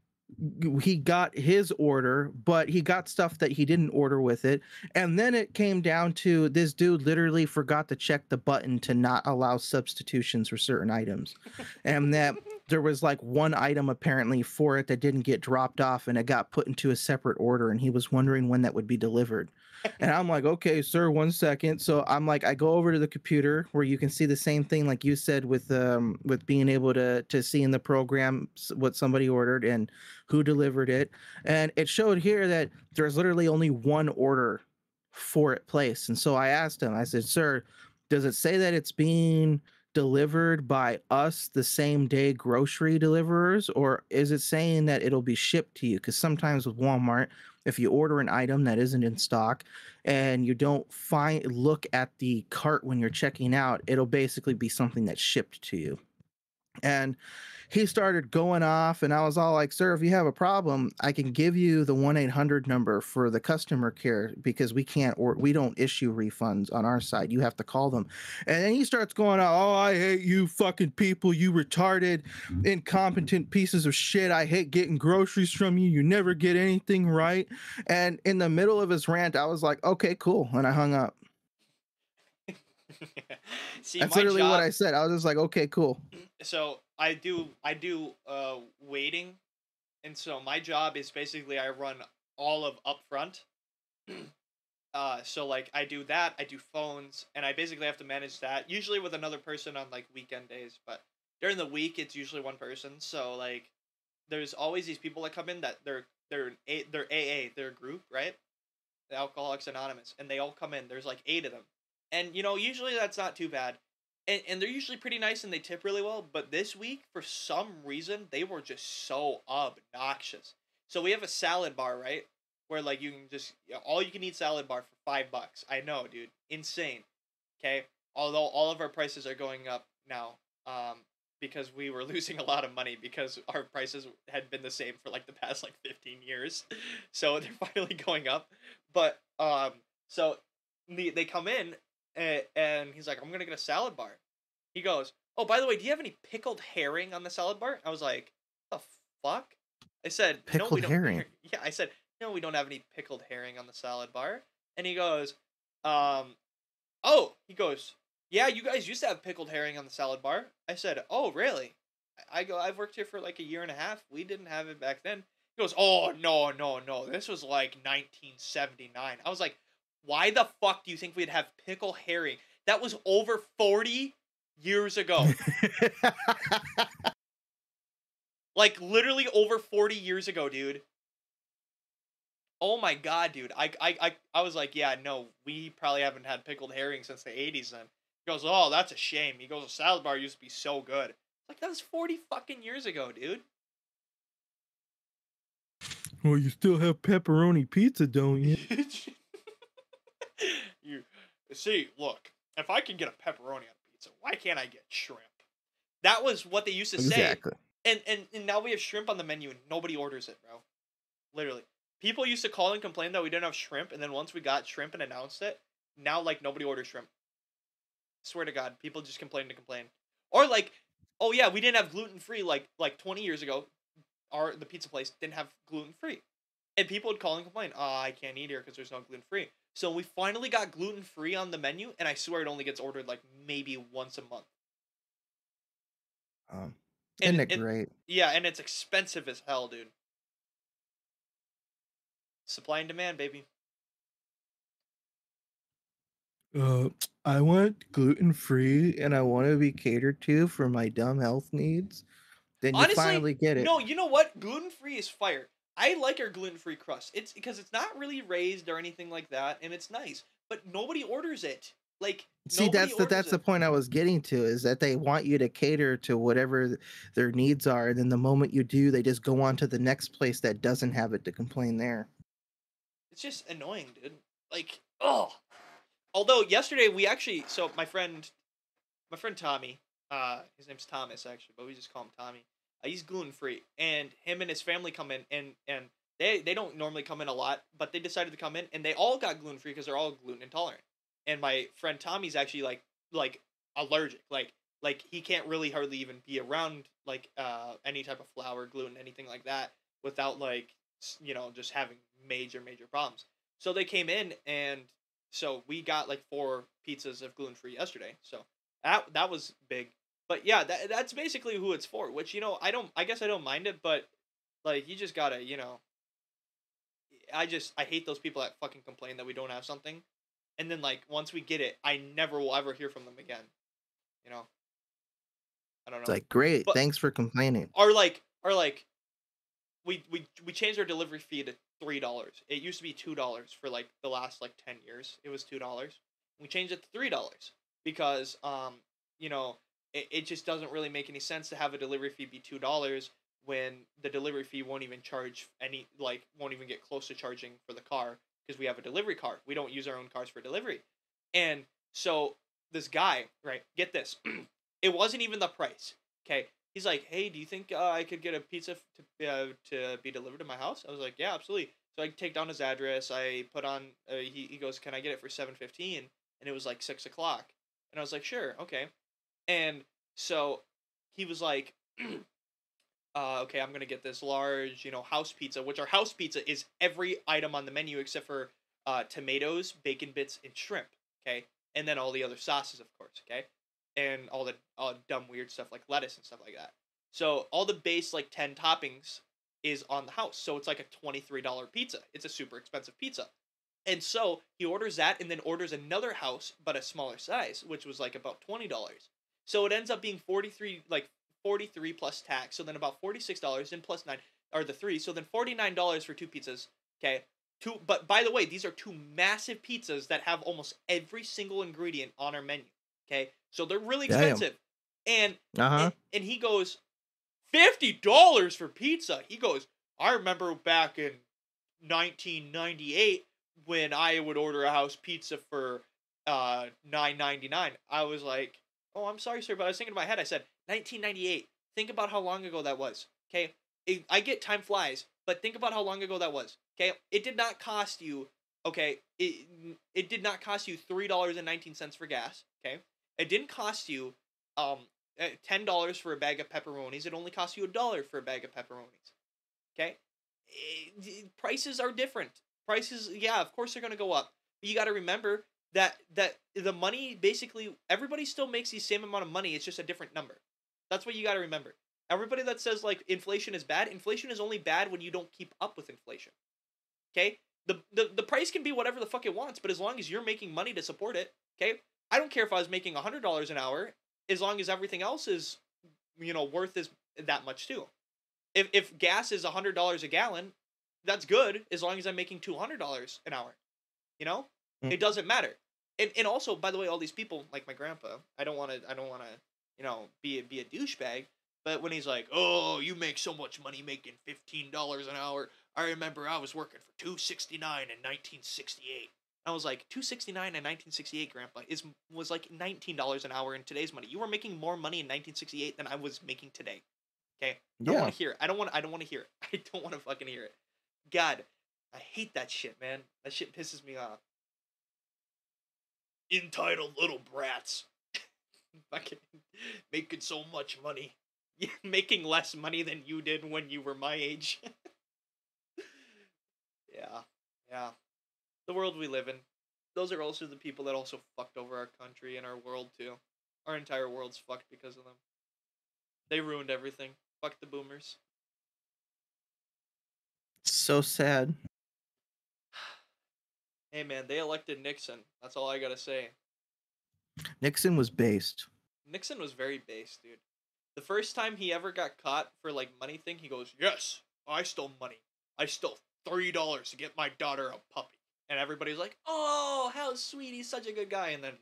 he got his order but he got stuff that he didn't order with it and then it came down to this dude literally forgot to check the button to not allow substitutions for certain items and that [LAUGHS] there was like one item apparently for it that didn't get dropped off and it got put into a separate order and he was wondering when that would be delivered and i'm like okay sir one second. So i'm like i go over to the computer where you can see the same thing like you said with um with being able to to see in the program what somebody ordered and who delivered it. And it showed here that there's literally only one order for it placed. And so i asked him i said sir does it say that it's being delivered by us the same day grocery deliverers or is it saying that it'll be shipped to you? Because sometimes with walmart if you order an item that isn't in stock and you don't find look at the cart when you're checking out it'll basically be something that's shipped to you and he started going off and i was all like sir if you have a problem i can give you the 1-800 number for the customer care because we can't or we don't issue refunds on our side. You have to call them. And then he starts going oh i hate you fucking people you retarded mm-hmm. incompetent pieces of shit. I hate getting groceries from you. You never get anything right. And in the middle of his rant i was like okay cool and i hung up [LAUGHS] See, that's literally job, what i said i was just like okay cool so I do I do uh waiting, and so my job is basically I run all of upfront. [CLEARS THROAT] uh, so like I do that, I do phones, and I basically have to manage that. Usually with another person on like weekend days, but during the week it's usually one person. So like, there's always these people that come in that they're they're A, they're AA, they're a group, right? The Alcoholics Anonymous, and they all come in. There's like eight of them, and you know usually that's not too bad and, and they're usually pretty nice and they tip really well but this week for some reason they were just so obnoxious. So we have a salad bar right where like you can just all you can eat salad bar for five bucks. I know dude. Insane. Okay? Although all of our prices are going up now um because we were [LAUGHS] losing a lot of money because our prices had been the same for like the past like 15 years. [LAUGHS] So they're [LAUGHS] finally going up. But um so the, they come in and, and he's like, I'm gonna get a salad bar. He goes, Oh, by the way, do you have any pickled herring on the salad bar? I was like, The fuck? I said, No, we Pickled don't. herring? [LAUGHS] Yeah, I said, No, we don't have any pickled herring on the salad bar. And he goes, Um, oh, he goes, Yeah, you guys used to have pickled herring on the salad bar. I said, Oh, really? I I go, I've worked here for like a year and a half. We didn't have it back then. He goes, "Oh no, no, no! This was like 1979." I was like, "Why the fuck do you think we'd have pickle herring? That was over 40 years ago. [LAUGHS] like literally over 40 years ago, dude." Oh my god, dude! I, I, I, I was like, yeah, no, we probably haven't had pickled herring since the '80s. Then he goes, oh, that's a shame. He goes, a salad bar used to be so good. Like that was 40 fucking years ago, dude. Well, you still have pepperoni pizza, don't you? [LAUGHS] you see, look, if I can get a pepperoni on a pizza, why can't I get shrimp? That was what they used to say. Exactly. And, and and now we have shrimp on the menu and nobody orders it, bro. Literally. People used to call and complain that we didn't have shrimp, and then once we got shrimp and announced it, now like nobody orders shrimp. Swear to God, people just complain to complain. Or like, oh yeah, we didn't have gluten free like like twenty years ago. Our the pizza place didn't have gluten free, and people would call and complain. Oh, I can't eat here because there's no gluten free. So we finally got gluten free on the menu, and I swear it only gets ordered like maybe once a month. Um, isn't it it- great? Yeah, and it's expensive as hell, dude. Supply and demand, baby. Uh, I want gluten free and I want to be catered to for my dumb health needs. Then you Honestly, finally get it. No, you know what? Gluten free is fire. I like our gluten free crust. It's because it's not really raised or anything like that, and it's nice. But nobody orders it. Like See, that's the that's the point I was getting to is that they want you to cater to whatever their needs are, and then the moment you do, they just go on to the next place that doesn't have it to complain there. It's just annoying, dude. Like, oh. Although yesterday we actually, so my friend, my friend Tommy, uh, his name's Thomas actually, but we just call him Tommy. Uh, he's gluten free, and him and his family come in, and and they they don't normally come in a lot, but they decided to come in, and they all got gluten free because they're all gluten intolerant. And my friend Tommy's actually like like allergic, like like he can't really hardly even be around like uh any type of flour, gluten, anything like that without like you know just having major major problems. So they came in and so we got like four pizzas of gluten free yesterday. So that that was big. But yeah, that that's basically who it's for. Which you know I don't I guess I don't mind it, but like you just gotta you know. I just I hate those people that fucking complain that we don't have something, and then like once we get it, I never will ever hear from them again. You know. I don't know It's like, great, But- thanks for complaining. or like or like we we we changed our delivery fee to three dollars it used to be two dollars for like the last like 10 years it was two dollars we changed it to three dollars because um you know it, it just doesn't really make any sense to have a delivery fee be two dollars when the delivery fee won't even charge any like won't even get close to charging for the car because we have a delivery car we don't use our own cars for delivery and so this guy right get this [CLEARS THROAT] it wasn't even the price okay he's like, "Hey, do you think uh, I could get a pizza to uh, to be delivered to my house?" I was like, "Yeah, absolutely." So I take down his address. I put on. Uh, he he goes, "Can I get it for seven fifteen? And it was like six o'clock, and I was like, "Sure, okay." And so he was like, [CLEARS THROAT] uh, "Okay, I'm gonna get this large, you know, house pizza." Which our house pizza is every item on the menu except for uh, tomatoes, bacon bits, and shrimp. Okay, and then all the other sauces, of course. Okay and all the all dumb weird stuff like lettuce and stuff like that. So all the base like ten toppings is on the house. So it's like a twenty three dollar pizza. It's a super expensive pizza. And so he orders that and then orders another house but a smaller size, which was like about twenty dollars. So it ends up being forty three like forty three plus tax. So then about forty six dollars and plus nine or the three. So then forty nine dollars for two pizzas. Okay. Two but by the way, these are two massive pizzas that have almost every single ingredient on our menu. Okay. So they're really Damn. expensive. And Uh huh. and, and he goes, fifty dollars for pizza. He goes, I remember back in nineteen ninety eight when I would order a house pizza for uh nine ninety nine. I was like, Oh, I'm sorry, sir, but I was thinking in my head, I said, nineteen ninety eight. Think about how long ago that was. Okay. It- I get time flies, but think about how long ago that was. Okay. It did not cost you okay, it it did not cost you three dollars and nineteen cents for gas. Okay. It didn't cost you um uh, ten dollars for a bag of pepperonis. It only cost you a dollar for a bag of pepperonis. Okay, Eh, d- prices are different. Prices, yeah, of course they're gonna go up. But you got to remember that that the money basically everybody still makes the same amount of money. It's just a different number. That's what you got to remember. Everybody that says like inflation is bad, inflation is only bad when you don't keep up with inflation. Okay? The, the the price can be whatever the fuck it wants, but as long as you're making money to support it, okay? I don't care if I was making hundred dollars an hour, as long as everything else is, you know, worth is that much too. If if gas is hundred dollars a gallon, that's good as long as I'm making two hundred dollars an hour. You know, Mm. it doesn't matter. And and also, by the way, all these people like my grandpa. I don't want to. I don't want to. You know, be a, be a douchebag. But when he's like, "Oh, you make so much money making fifteen dollars an hour," I remember I was working for two sixty nine in nineteen sixty eight. I was like, two sixty nine in nineteen sixty eight, Grandpa, is was like nineteen dollars an hour in today's money. You were making more money in nineteen sixty eight than I was making today. Okay, I don't Yeah. want to hear it. I don't want. I don't want to hear it. [LAUGHS] I don't want to fucking hear it. God, I hate that shit, man. That shit pisses me off. Entitled little brats. [LAUGHS] fucking making so much money. [LAUGHS] Making less money than you did when you were my age. [LAUGHS] yeah, yeah. The world we live in. Those are also the people that also fucked over our country and our world too. Our entire world's fucked because of them. They ruined everything. Fuck the boomers. So sad. Hey man, they elected Nixon. That's all I gotta say. Nixon was based. Nixon was very based, dude. The first time he ever got caught for like money thing, he goes, "Yes, I stole money. I stole thirty dollars to get my daughter a puppy." And everybody's like, "Oh, how sweet! He's such a good guy." And then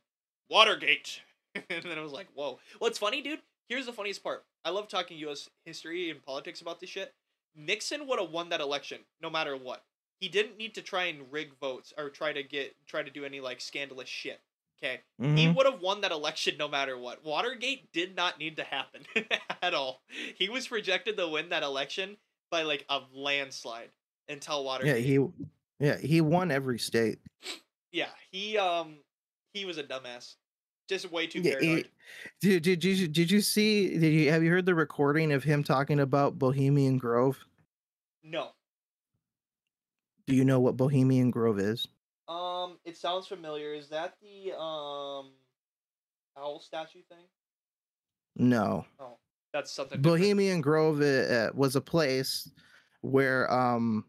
Watergate, [LAUGHS] and then it was like, "Whoa!" What's funny, dude? Here's the funniest part. I love talking U.S. history and politics about this shit. Nixon would have won that election no matter what. He didn't need to try and rig votes or try to get try to do any like scandalous shit. Okay, he Mhm. would have won that election no matter what. Watergate did not need to happen [LAUGHS] at all. He was projected to win that election by like a landslide until Watergate. Yeah, he yeah, he won every state. yeah, he um he was a dumbass. Just way too Yeah, paranoid. he- did, did, did, you, did you see did you have you heard the recording of him talking about Bohemian Grove? No. Do you know what Bohemian Grove is? Um it sounds familiar. Is that the um owl statue thing? No. Oh, That's something different. Bohemian Grove uh, was a place where um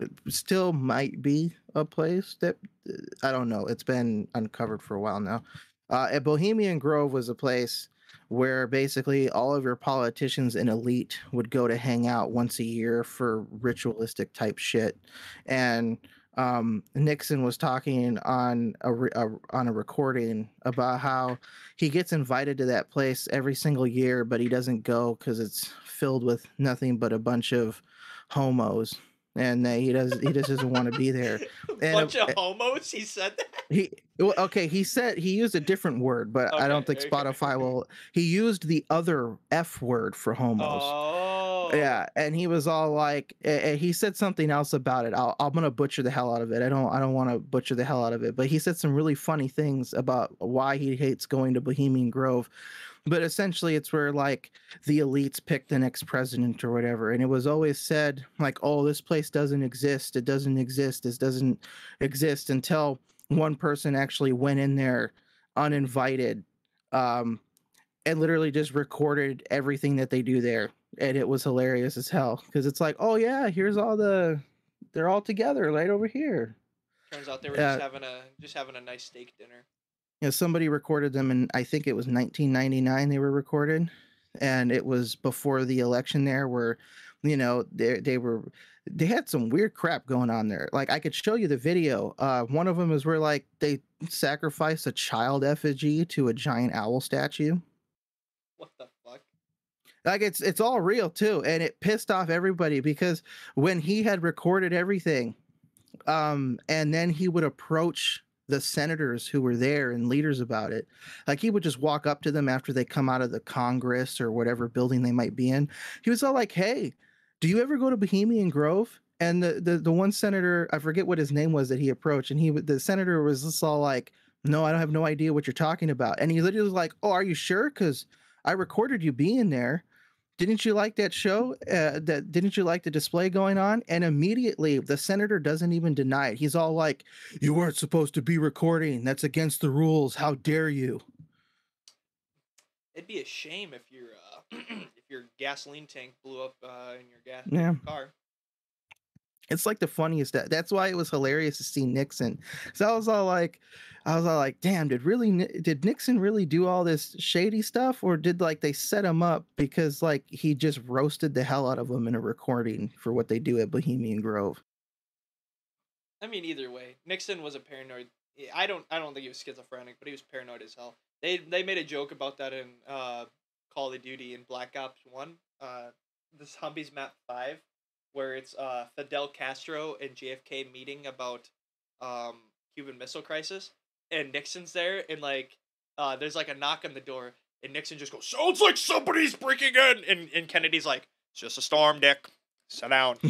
it still might be a place that uh, I don't know. It's been uncovered for a while now. Uh, at Bohemian Grove was a place where basically all of your politicians and elite would go to hang out once a year for ritualistic type shit, and um, Nixon was talking on a, a on a recording about how he gets invited to that place every single year, but he doesn't go because it's filled with nothing but a bunch of homos, and that he does he just doesn't want to be there. [LAUGHS] And, Bunch of homos. He said that. He well, okay. He said he used a different word, but I don't think. Spotify will. He used the other f word for homos. Oh. Yeah, and he was all like, eh, eh, he said something else about it. I'll, I'm gonna butcher the hell out of it. I don't, I don't want to butcher the hell out of it. But he said some really funny things about why he hates going to Bohemian Grove. But essentially, it's where like the elites pick the next president or whatever. And it was always said like, oh, this place doesn't exist. It doesn't exist. This doesn't exist until one person actually went in there uninvited, um, and literally just recorded everything that they do there and it was hilarious as hell because it's like, oh yeah, here's all the, they're all together right over here. Turns out they were Uh, just having a just having a nice steak dinner. You know, somebody recorded them, and I think it was 1999 they were recorded, and it was before the election there, where, you know, they they were they had some weird crap going on there. Like I could show you the video. Uh, one of them is where like they sacrificed a child effigy to a giant owl statue. What the fuck? like it's it's all real too and it pissed off everybody because when he had recorded everything um and then he would approach the senators who were there and leaders about it like he would just walk up to them after they come out of the congress or whatever building they might be in. He was all like hey do you ever go to bohemian grove? And the the, the one senator i forget what his name was that he approached and he the senator was just all like no i don't have no idea what you're talking about. And he literally was like oh are you sure? Because i recorded you being there didn't you like that show uh, that didn't you like the display going on? And immediately the senator doesn't even deny it. He's all like you weren't supposed to be recording. That's against the rules. How dare you. It'd be a shame if your uh, [CLEARS THROAT] if your gasoline tank blew up uh, in your gas Yeah. car. It's like the funniest. That, that's why it was hilarious to see Nixon. So I was all like, I was all like, damn, did really did Nixon really do all this shady stuff, or did like they set him up because like he just roasted the hell out of them in a recording for what they do at Bohemian Grove? I mean, either way, Nixon was a paranoid. I don't, I don't think he was schizophrenic, but he was paranoid as hell. They, they made a joke about that in uh, Call of Duty in Black Ops One, uh, the Zombies Map Five, where it's uh Fidel Castro and JFK meeting about um Cuban Missile Crisis, and Nixon's there, and like, uh, there's like a knock on the door, and Nixon just goes, "Sounds like somebody's breaking in," and and Kennedy's like, "It's just a storm, Dick. Sit down." [LAUGHS]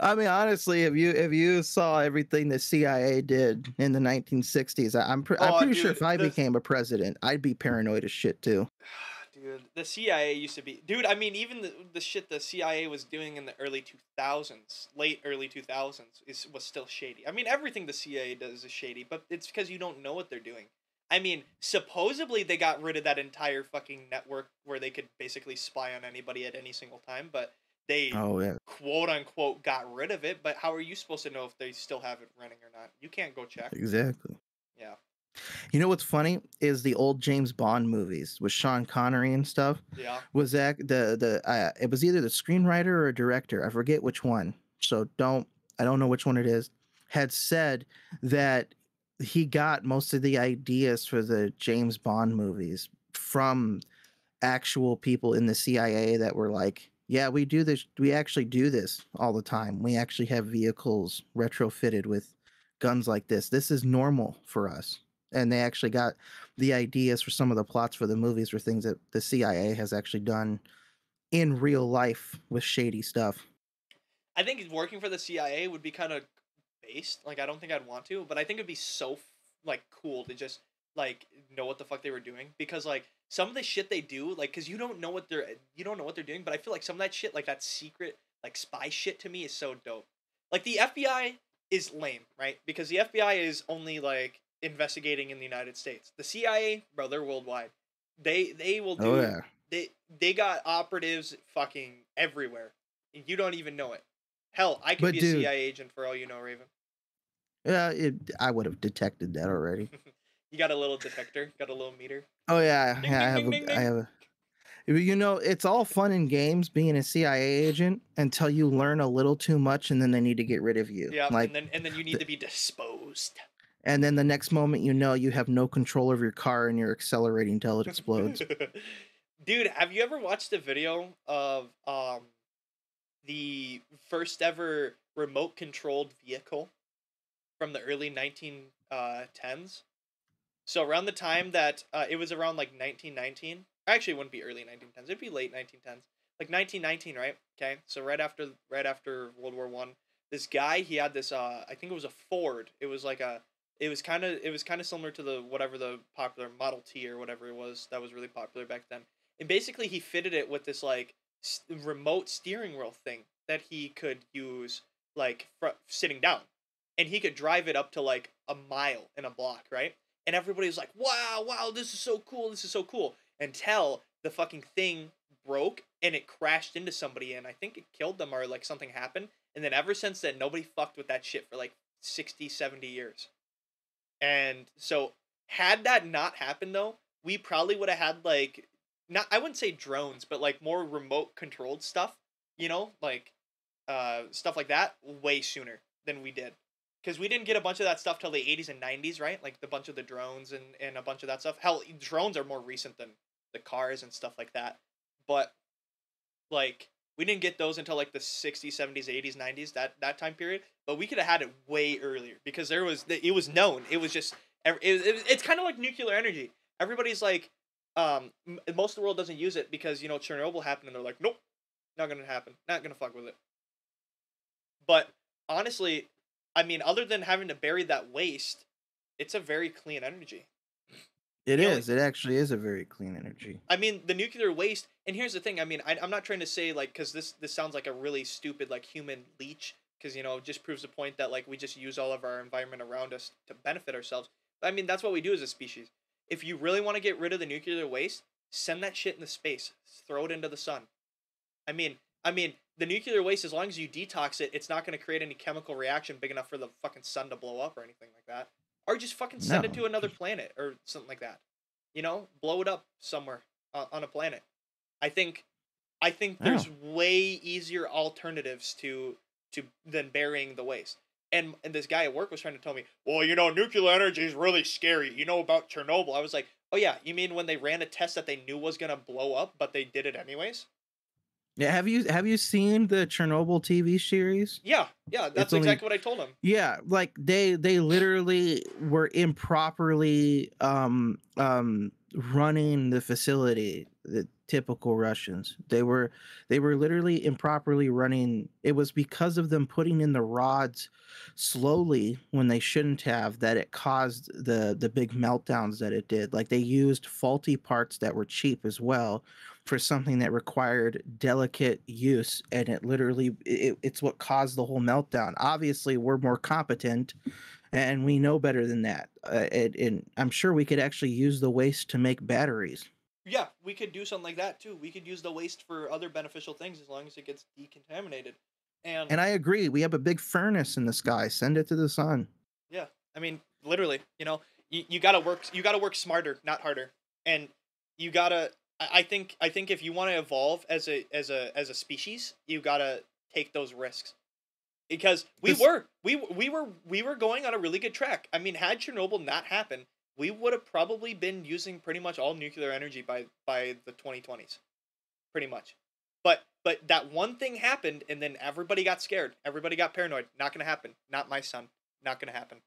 I mean, honestly, if you if you saw everything the CIA did in the 1960s, I, I'm pre- I'm Oh, pretty sure if I the- became a president, I'd be paranoid as shit too. [SIGHS] [SIGHS] [SIGHS] Dude, the CIA used to be. Dude, I mean, even the, the shit the CIA was doing in the early two thousands, late early two thousands, is was still shady. I mean, everything the CIA does is shady, but it's because you don't know what they're doing. I mean, supposedly they got rid of that entire fucking network where they could basically spy on anybody at any single time, but they Oh yeah, quote unquote got rid of it. But how are you supposed to know if they still have it running or not? You can't go check. exactly. Yeah. You know what's funny is the old James Bond movies with Sean Connery and stuff. Yeah. Was that the the uh, it was either the screenwriter or a director, I forget which one. So don't I don't know which one it is. Had said that he got most of the ideas for the James Bond movies from actual people in the CIA that were like, yeah, we do this. We actually do this all the time. We actually have vehicles retrofitted with guns like this. This is normal for us. And they actually got the ideas for some of the plots for the movies were things that the CIA has actually done in real life with shady stuff. I think working for the CIA would be kind of based. Like, I don't think I'd want to, but I think it'd be so like cool to just like know what the fuck they were doing because like some of the shit they do, like, cause you don't know what they're you don't know what they're doing, but I feel like some of that shit, like that secret like spy shit, to me is so dope. Like the FBI is lame, right? Because the FBI is only like investigating in the United States. The CIA, bro, they're worldwide. They they will oh, do Oh yeah. they they got operatives fucking everywhere. and You don't even know it. Hell, I could But be a CIA agent for all you know, Raven. Yeah, it, I would have detected that already. [LAUGHS] You got a little detector, got a little meter. Oh yeah, Ding, yeah. I ding, have ding, a, ding, I have a. You know, it's all fun and games being a CIA agent until you learn a little too much, and then they need to get rid of you. Yeah, like, and then and then you need to be disposed. And then the next moment you know you have no control of your car and you're accelerating till [LAUGHS] it explodes. Dude, have you ever watched a video of um the first ever remote controlled vehicle from the early 1910s? Uh, 10s? so around the time that uh, it was around like 1919. Actually, it wouldn't be early 1910s. It'd be late 1910s. Like 1919, right? Okay. So right after right after World War 1, this guy, he had this uh I think it was a Ford. It was like a it was kind of it was kind of similar to the whatever the popular Model T or whatever it was that was really popular back then. And basically he fitted it with this like remote steering wheel thing that he could use like fr- sitting down. And he could drive it up to like a mile in a block, right? And everybody was like, "Wow, wow, this is so cool. This is so cool." Until the fucking thing broke and it crashed into somebody and I think it killed them or like something happened. And then ever since then nobody fucked with that shit for like 60, 70 years. And so had that not happened though, we probably would have had like not I wouldn't say drones, but like more remote controlled stuff, you know, like uh stuff like that way sooner than we did. Cuz we didn't get a bunch of that stuff till the 80s and 90s, right? Like the bunch of the drones and and a bunch of that stuff. Hell, drones are more recent than the cars and stuff like that. But like we didn't get those until like the 60s 70s 80s 90s that that time period but we could have had it way earlier because there was it was known. It was just it, it, it's kind of like nuclear energy. Everybody's like um most of the world doesn't use it because you know chernobyl happened and they're like nope not gonna happen. Not gonna fuck with it. But honestly i mean other than having to bury that waste it's a very clean energy It You know, is. It actually is a very clean energy. I mean, the nuclear waste, and here's the thing. I mean, I, I'm not trying to say like because this this sounds like a really stupid like human leech because you know just proves the point that like we just use all of our environment around us to benefit ourselves. But, I mean, that's what we do as a species. If you really want to get rid of the nuclear waste, Send that shit into space. Throw it into the sun. I mean, I mean, the nuclear waste, as long as you detox it, it's not going to create any chemical reaction big enough for the fucking sun to blow up or anything like that. Or just fucking send it to another planet or something like that. You know, blow it up somewhere uh, on a planet. I think, I think Yeah. there's way easier alternatives to to than burying the waste. And and this guy at work was trying to tell me, well, you know, nuclear energy is really scary. You know about Chernobyl? I was like, oh yeah, you mean when they ran a test that they knew was gonna blow up, but they did it anyways? Yeah, have you have you seen the Chernobyl TV series? Yeah, yeah, that's only- exactly what I told him. Yeah, like they they literally were improperly um um running the facility. The typical Russians. They were they were literally improperly running. It was because of them putting in the rods slowly when they shouldn't have that it caused the the big meltdowns that it did. Like they used faulty parts that were cheap as well for something that required delicate use and it literally it, it's what caused the whole meltdown obviously we're more competent and we know better than that uh, and, and i'm sure we could actually use the waste to make batteries Yeah, we could do something like that too. We could use the waste for other beneficial things as long as it gets decontaminated. And, and i agree we have a big furnace in the sky send it to the sun yeah, I mean, literally, you know, you, you gotta work you gotta work smarter, not harder. And you gotta I think I think if you want to evolve as a as a as a species, you gotta take those risks. Because we This- were we we were we were going on a really good track. I mean, had Chernobyl not happened, we would have probably been using pretty much all nuclear energy by by the 2020s. Pretty much. But but that one thing happened and then everybody got scared. Everybody got paranoid. Not going to happen. Not my son. Not going to happen.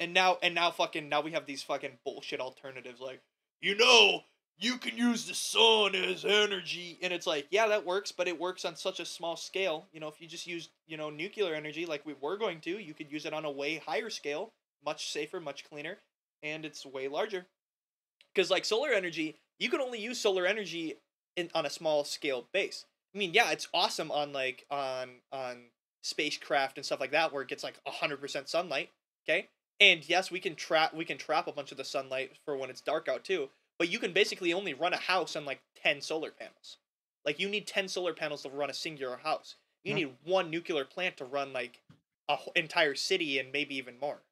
And now and now fucking now we have these fucking bullshit alternatives like you know, you can use the sun as energy and it's like, yeah, that works, but it works on such a small scale. You know, if you just use, you know, nuclear energy like we were going to, you could use it on a way higher scale, much safer, much cleaner, and it's way larger. Cuz like solar energy, you can only use solar energy in on a small scale base. I mean, yeah, it's awesome on like on on spacecraft and stuff like that where it gets like 100% sunlight, okay? And yes, we can trap we can trap a bunch of the sunlight for when it's dark out too, but you can basically only run a house on like 10 solar panels. Like you need 10 solar panels to run a singular house. You Hmm. need one nuclear plant to run like a wh- entire city and maybe even more.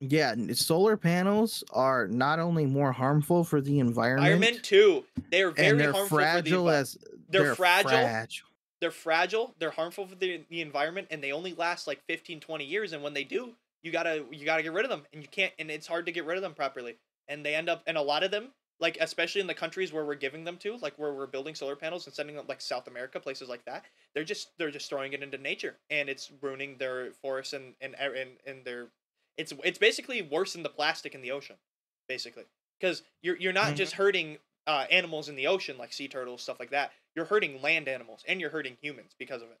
yeah solar panels are not only more harmful for the environment, Environment too. They are very they're harmful fragile for the as they're fragile. fragile. they're fragile they're harmful for the, the environment and they only last like 15 20 years and when they do you gotta you gotta get rid of them and you can't and it's hard to get rid of them properly. And they end up and a lot of them like especially in the countries where we're giving them to like where we're building solar panels and sending them like south america places like that they're just they're just throwing it into nature and it's ruining their forests and and and, and their it's it's basically worse than the plastic in the ocean basically. Because you're you're not Mhm. just hurting uh, animals in the ocean like sea turtles stuff like that. You're hurting land animals and you're hurting humans because of it.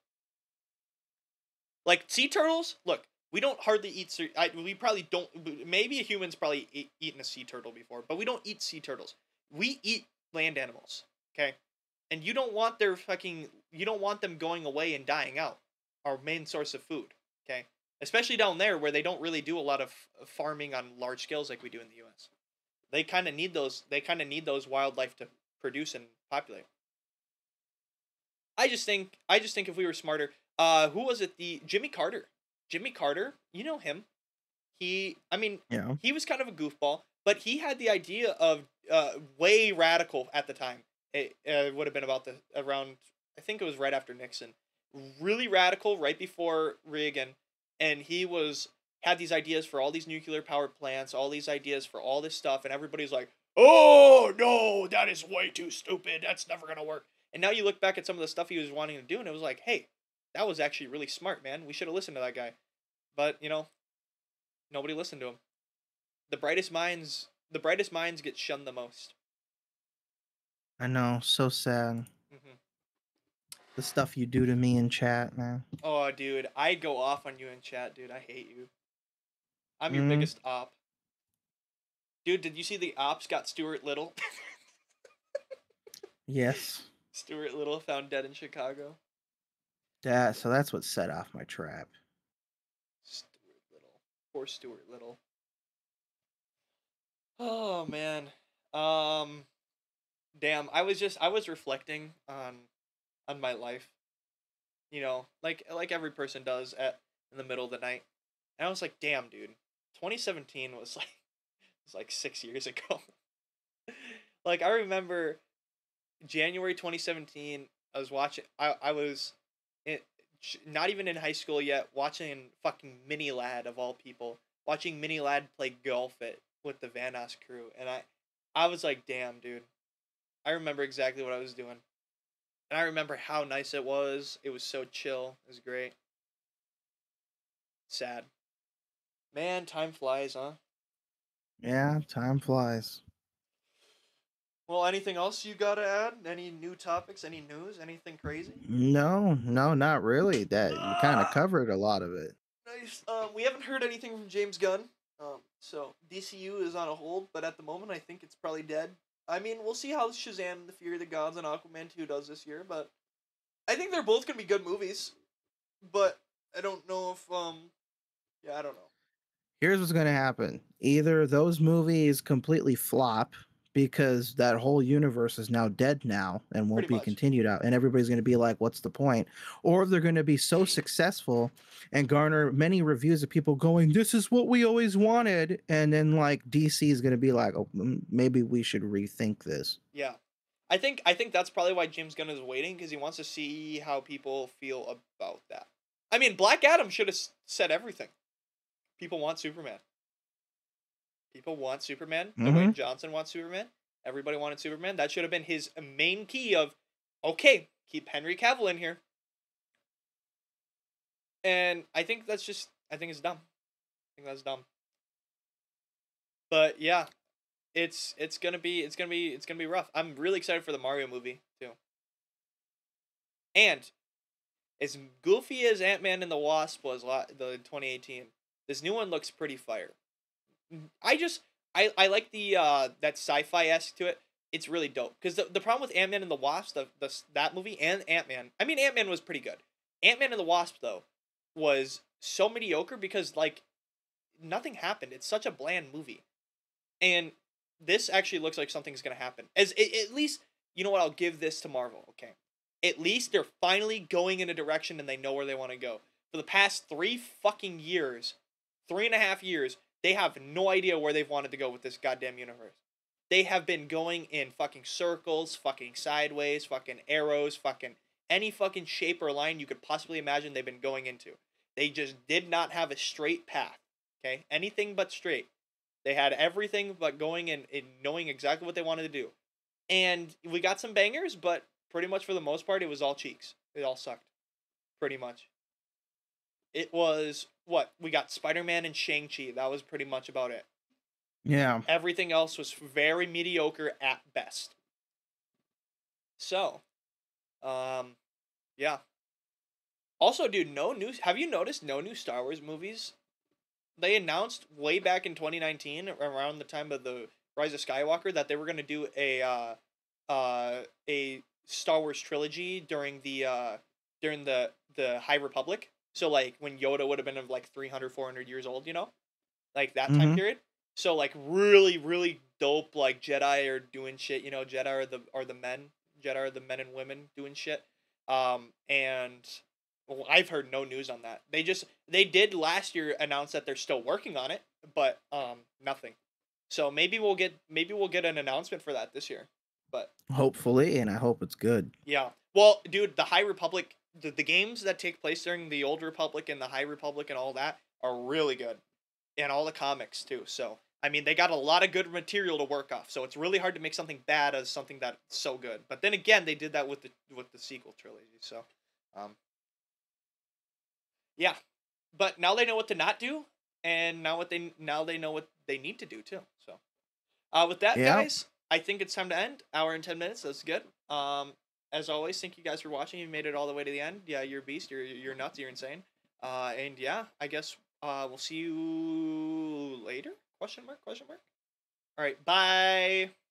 Like sea turtles look we don't hardly eat sea- we probably don't maybe a human's probably eat, eaten a sea turtle before but we don't eat sea turtles. We eat land animals okay? And you don't want their fucking you don't want them going away and dying out our main source of food okay? Especially down there where they don't really do a lot of farming on large scales like we do in the us they kind of need those they kind of need those wildlife to produce and populate. I just think i just think if we were smarter uh who was it? The jimmy carter jimmy carter you know him he i mean Yeah. he was kind of a goofball, but he had the idea of uh, way radical at the time. It uh, would have been about the around, I think it was right after Nixon, really radical right before Reagan, and he was had these ideas for all these nuclear power plants, all these ideas for all this stuff, and everybody's like, "Oh no, that is way too stupid. That's never gonna work." And now you look back at some of the stuff he was wanting to do, and it was like, "Hey, that was actually really smart, man. We should have listened to that guy." But you know, nobody listened to him the brightest minds the brightest minds get shunned the most I know, so sad. hmm The stuff you do to me in chat, man. oh dude i go off on you in chat dude i hate you i'm your Mhm. biggest op dude did you see the ops got stuart little [LAUGHS] Yes. stuart little found dead in chicago Yeah, so that's what set off my trap. stuart little poor stuart little oh man Um, damn, I was just I was reflecting on on my life. You know, like like every person does at in the middle of the night, and I was like, damn, dude, 2017 was [LAUGHS] like was like six years ago. [LAUGHS] like I remember January 2017. I was watching. I I was, in, not even in high school yet. Watching fucking Mini Ladd of all people. Watching Mini Ladd play golf it with the Vanoss crew, and I, I was like, damn, dude. I remember exactly what I was doing, and I remember how nice it was. It was so chill. It was great. Sad. Man, time flies, huh? Yeah, time flies. Well, anything else you got to add? Any new topics? Any news? Anything crazy? No, no, not really. That you kind of Ah. covered a lot of it. Nice. Um, we haven't heard anything from James Gunn. Um, so DCU is on a hold, but at the moment, I think it's probably dead. I mean, we'll see how Shazam: The Fury of the Gods and Aquaman two does this year, but I think they're both gonna be good movies. But I don't know if um, yeah, I don't know. Here's what's going to happen. Either those movies completely flop because that whole universe is now dead now and won't Pretty be much. continued out and everybody's going to be like what's the point or they're going to be so successful and garner many reviews of people going this is what we always wanted and then like DC is going to be like oh maybe we should rethink this Yeah, I think I think that's probably why James Gunn is waiting because he wants to see how people feel about that. I mean, Black Adam should have said everything. People want Superman. People want Superman. Dwayne mm-hmm. Johnson wants Superman. Everybody wanted Superman. That should have been his main key of, okay, keep Henry Cavill in here. And I think that's just, I think it's dumb. I think that's dumb. But yeah, it's it's gonna be it's gonna be it's gonna be rough. I'm really excited for the Mario movie too. And as goofy as Ant Man and the Wasp was the 2018, this new one looks pretty fire. I just I I like the uh that sci-fi esque to it. It's really dope because the, the problem with Ant Man and the Wasp, the, the that movie and Ant Man. I mean, Ant Man was pretty good. Ant Man and the Wasp though was so mediocre because like nothing happened. It's such a bland movie, and this actually looks like something's gonna happen. As a- at least you know what I'll give this to Marvel. Okay, at least they're finally going in a direction and they know where they want to go. For the past three fucking years, three and a half years, they have no idea where they've wanted to go with this goddamn universe. They have been going in fucking circles, fucking sideways, fucking arrows, fucking any fucking shape or line you could possibly imagine they've been going into. They just did not have a straight path. Okay? Anything but straight. They had everything but going and, and knowing exactly what they wanted to do. And we got some bangers, but pretty much for the most part, it was all cheeks. It all sucked. Pretty much. It was what? We got Spider Man and Shang-Chi. That was pretty much about it. yeah Everything else was very mediocre at best. So, um, yeah. Also, dude, no news. Have you noticed no new Star Wars movies? They announced way back in 2019, around the time of the Rise of Skywalker, that they were gonna do a uh, uh, a Star Wars trilogy during the uh, during the the High Republic. So like when Yoda would have been of like 300, 400 years old, you know, like that time Mhm. period. So like really, really dope. Like Jedi are doing shit. You know, Jedi are the are the men. Jedi are the men and women doing shit. Um, and well, I've heard no news on that. They just they did last year announce that they're still working on it, but um, nothing. So maybe we'll get maybe we'll get an announcement for that this year. But hopefully and i hope it's good yeah. Well, dude, the High Republic, the, the games that take place during the Old Republic and the High Republic and all that are really good. And all the comics too. So, I mean, they got a lot of good material to work off. So, it's really hard to make something bad as something that's so good. But then again, they did that with the with the sequel trilogy. So, um Yeah. But now they know what to not do and now what they now they know what they need to do too. So, uh with that, Yeah. guys, I think it's time to end. Hour and 10 minutes. That's good. Um as always, thank you guys for watching. You made it all the way to the end. Yeah, you're a beast. You're you're nuts. You're insane. Uh, and yeah, I guess uh, we'll see you later. Question mark? Question mark. All right. Bye.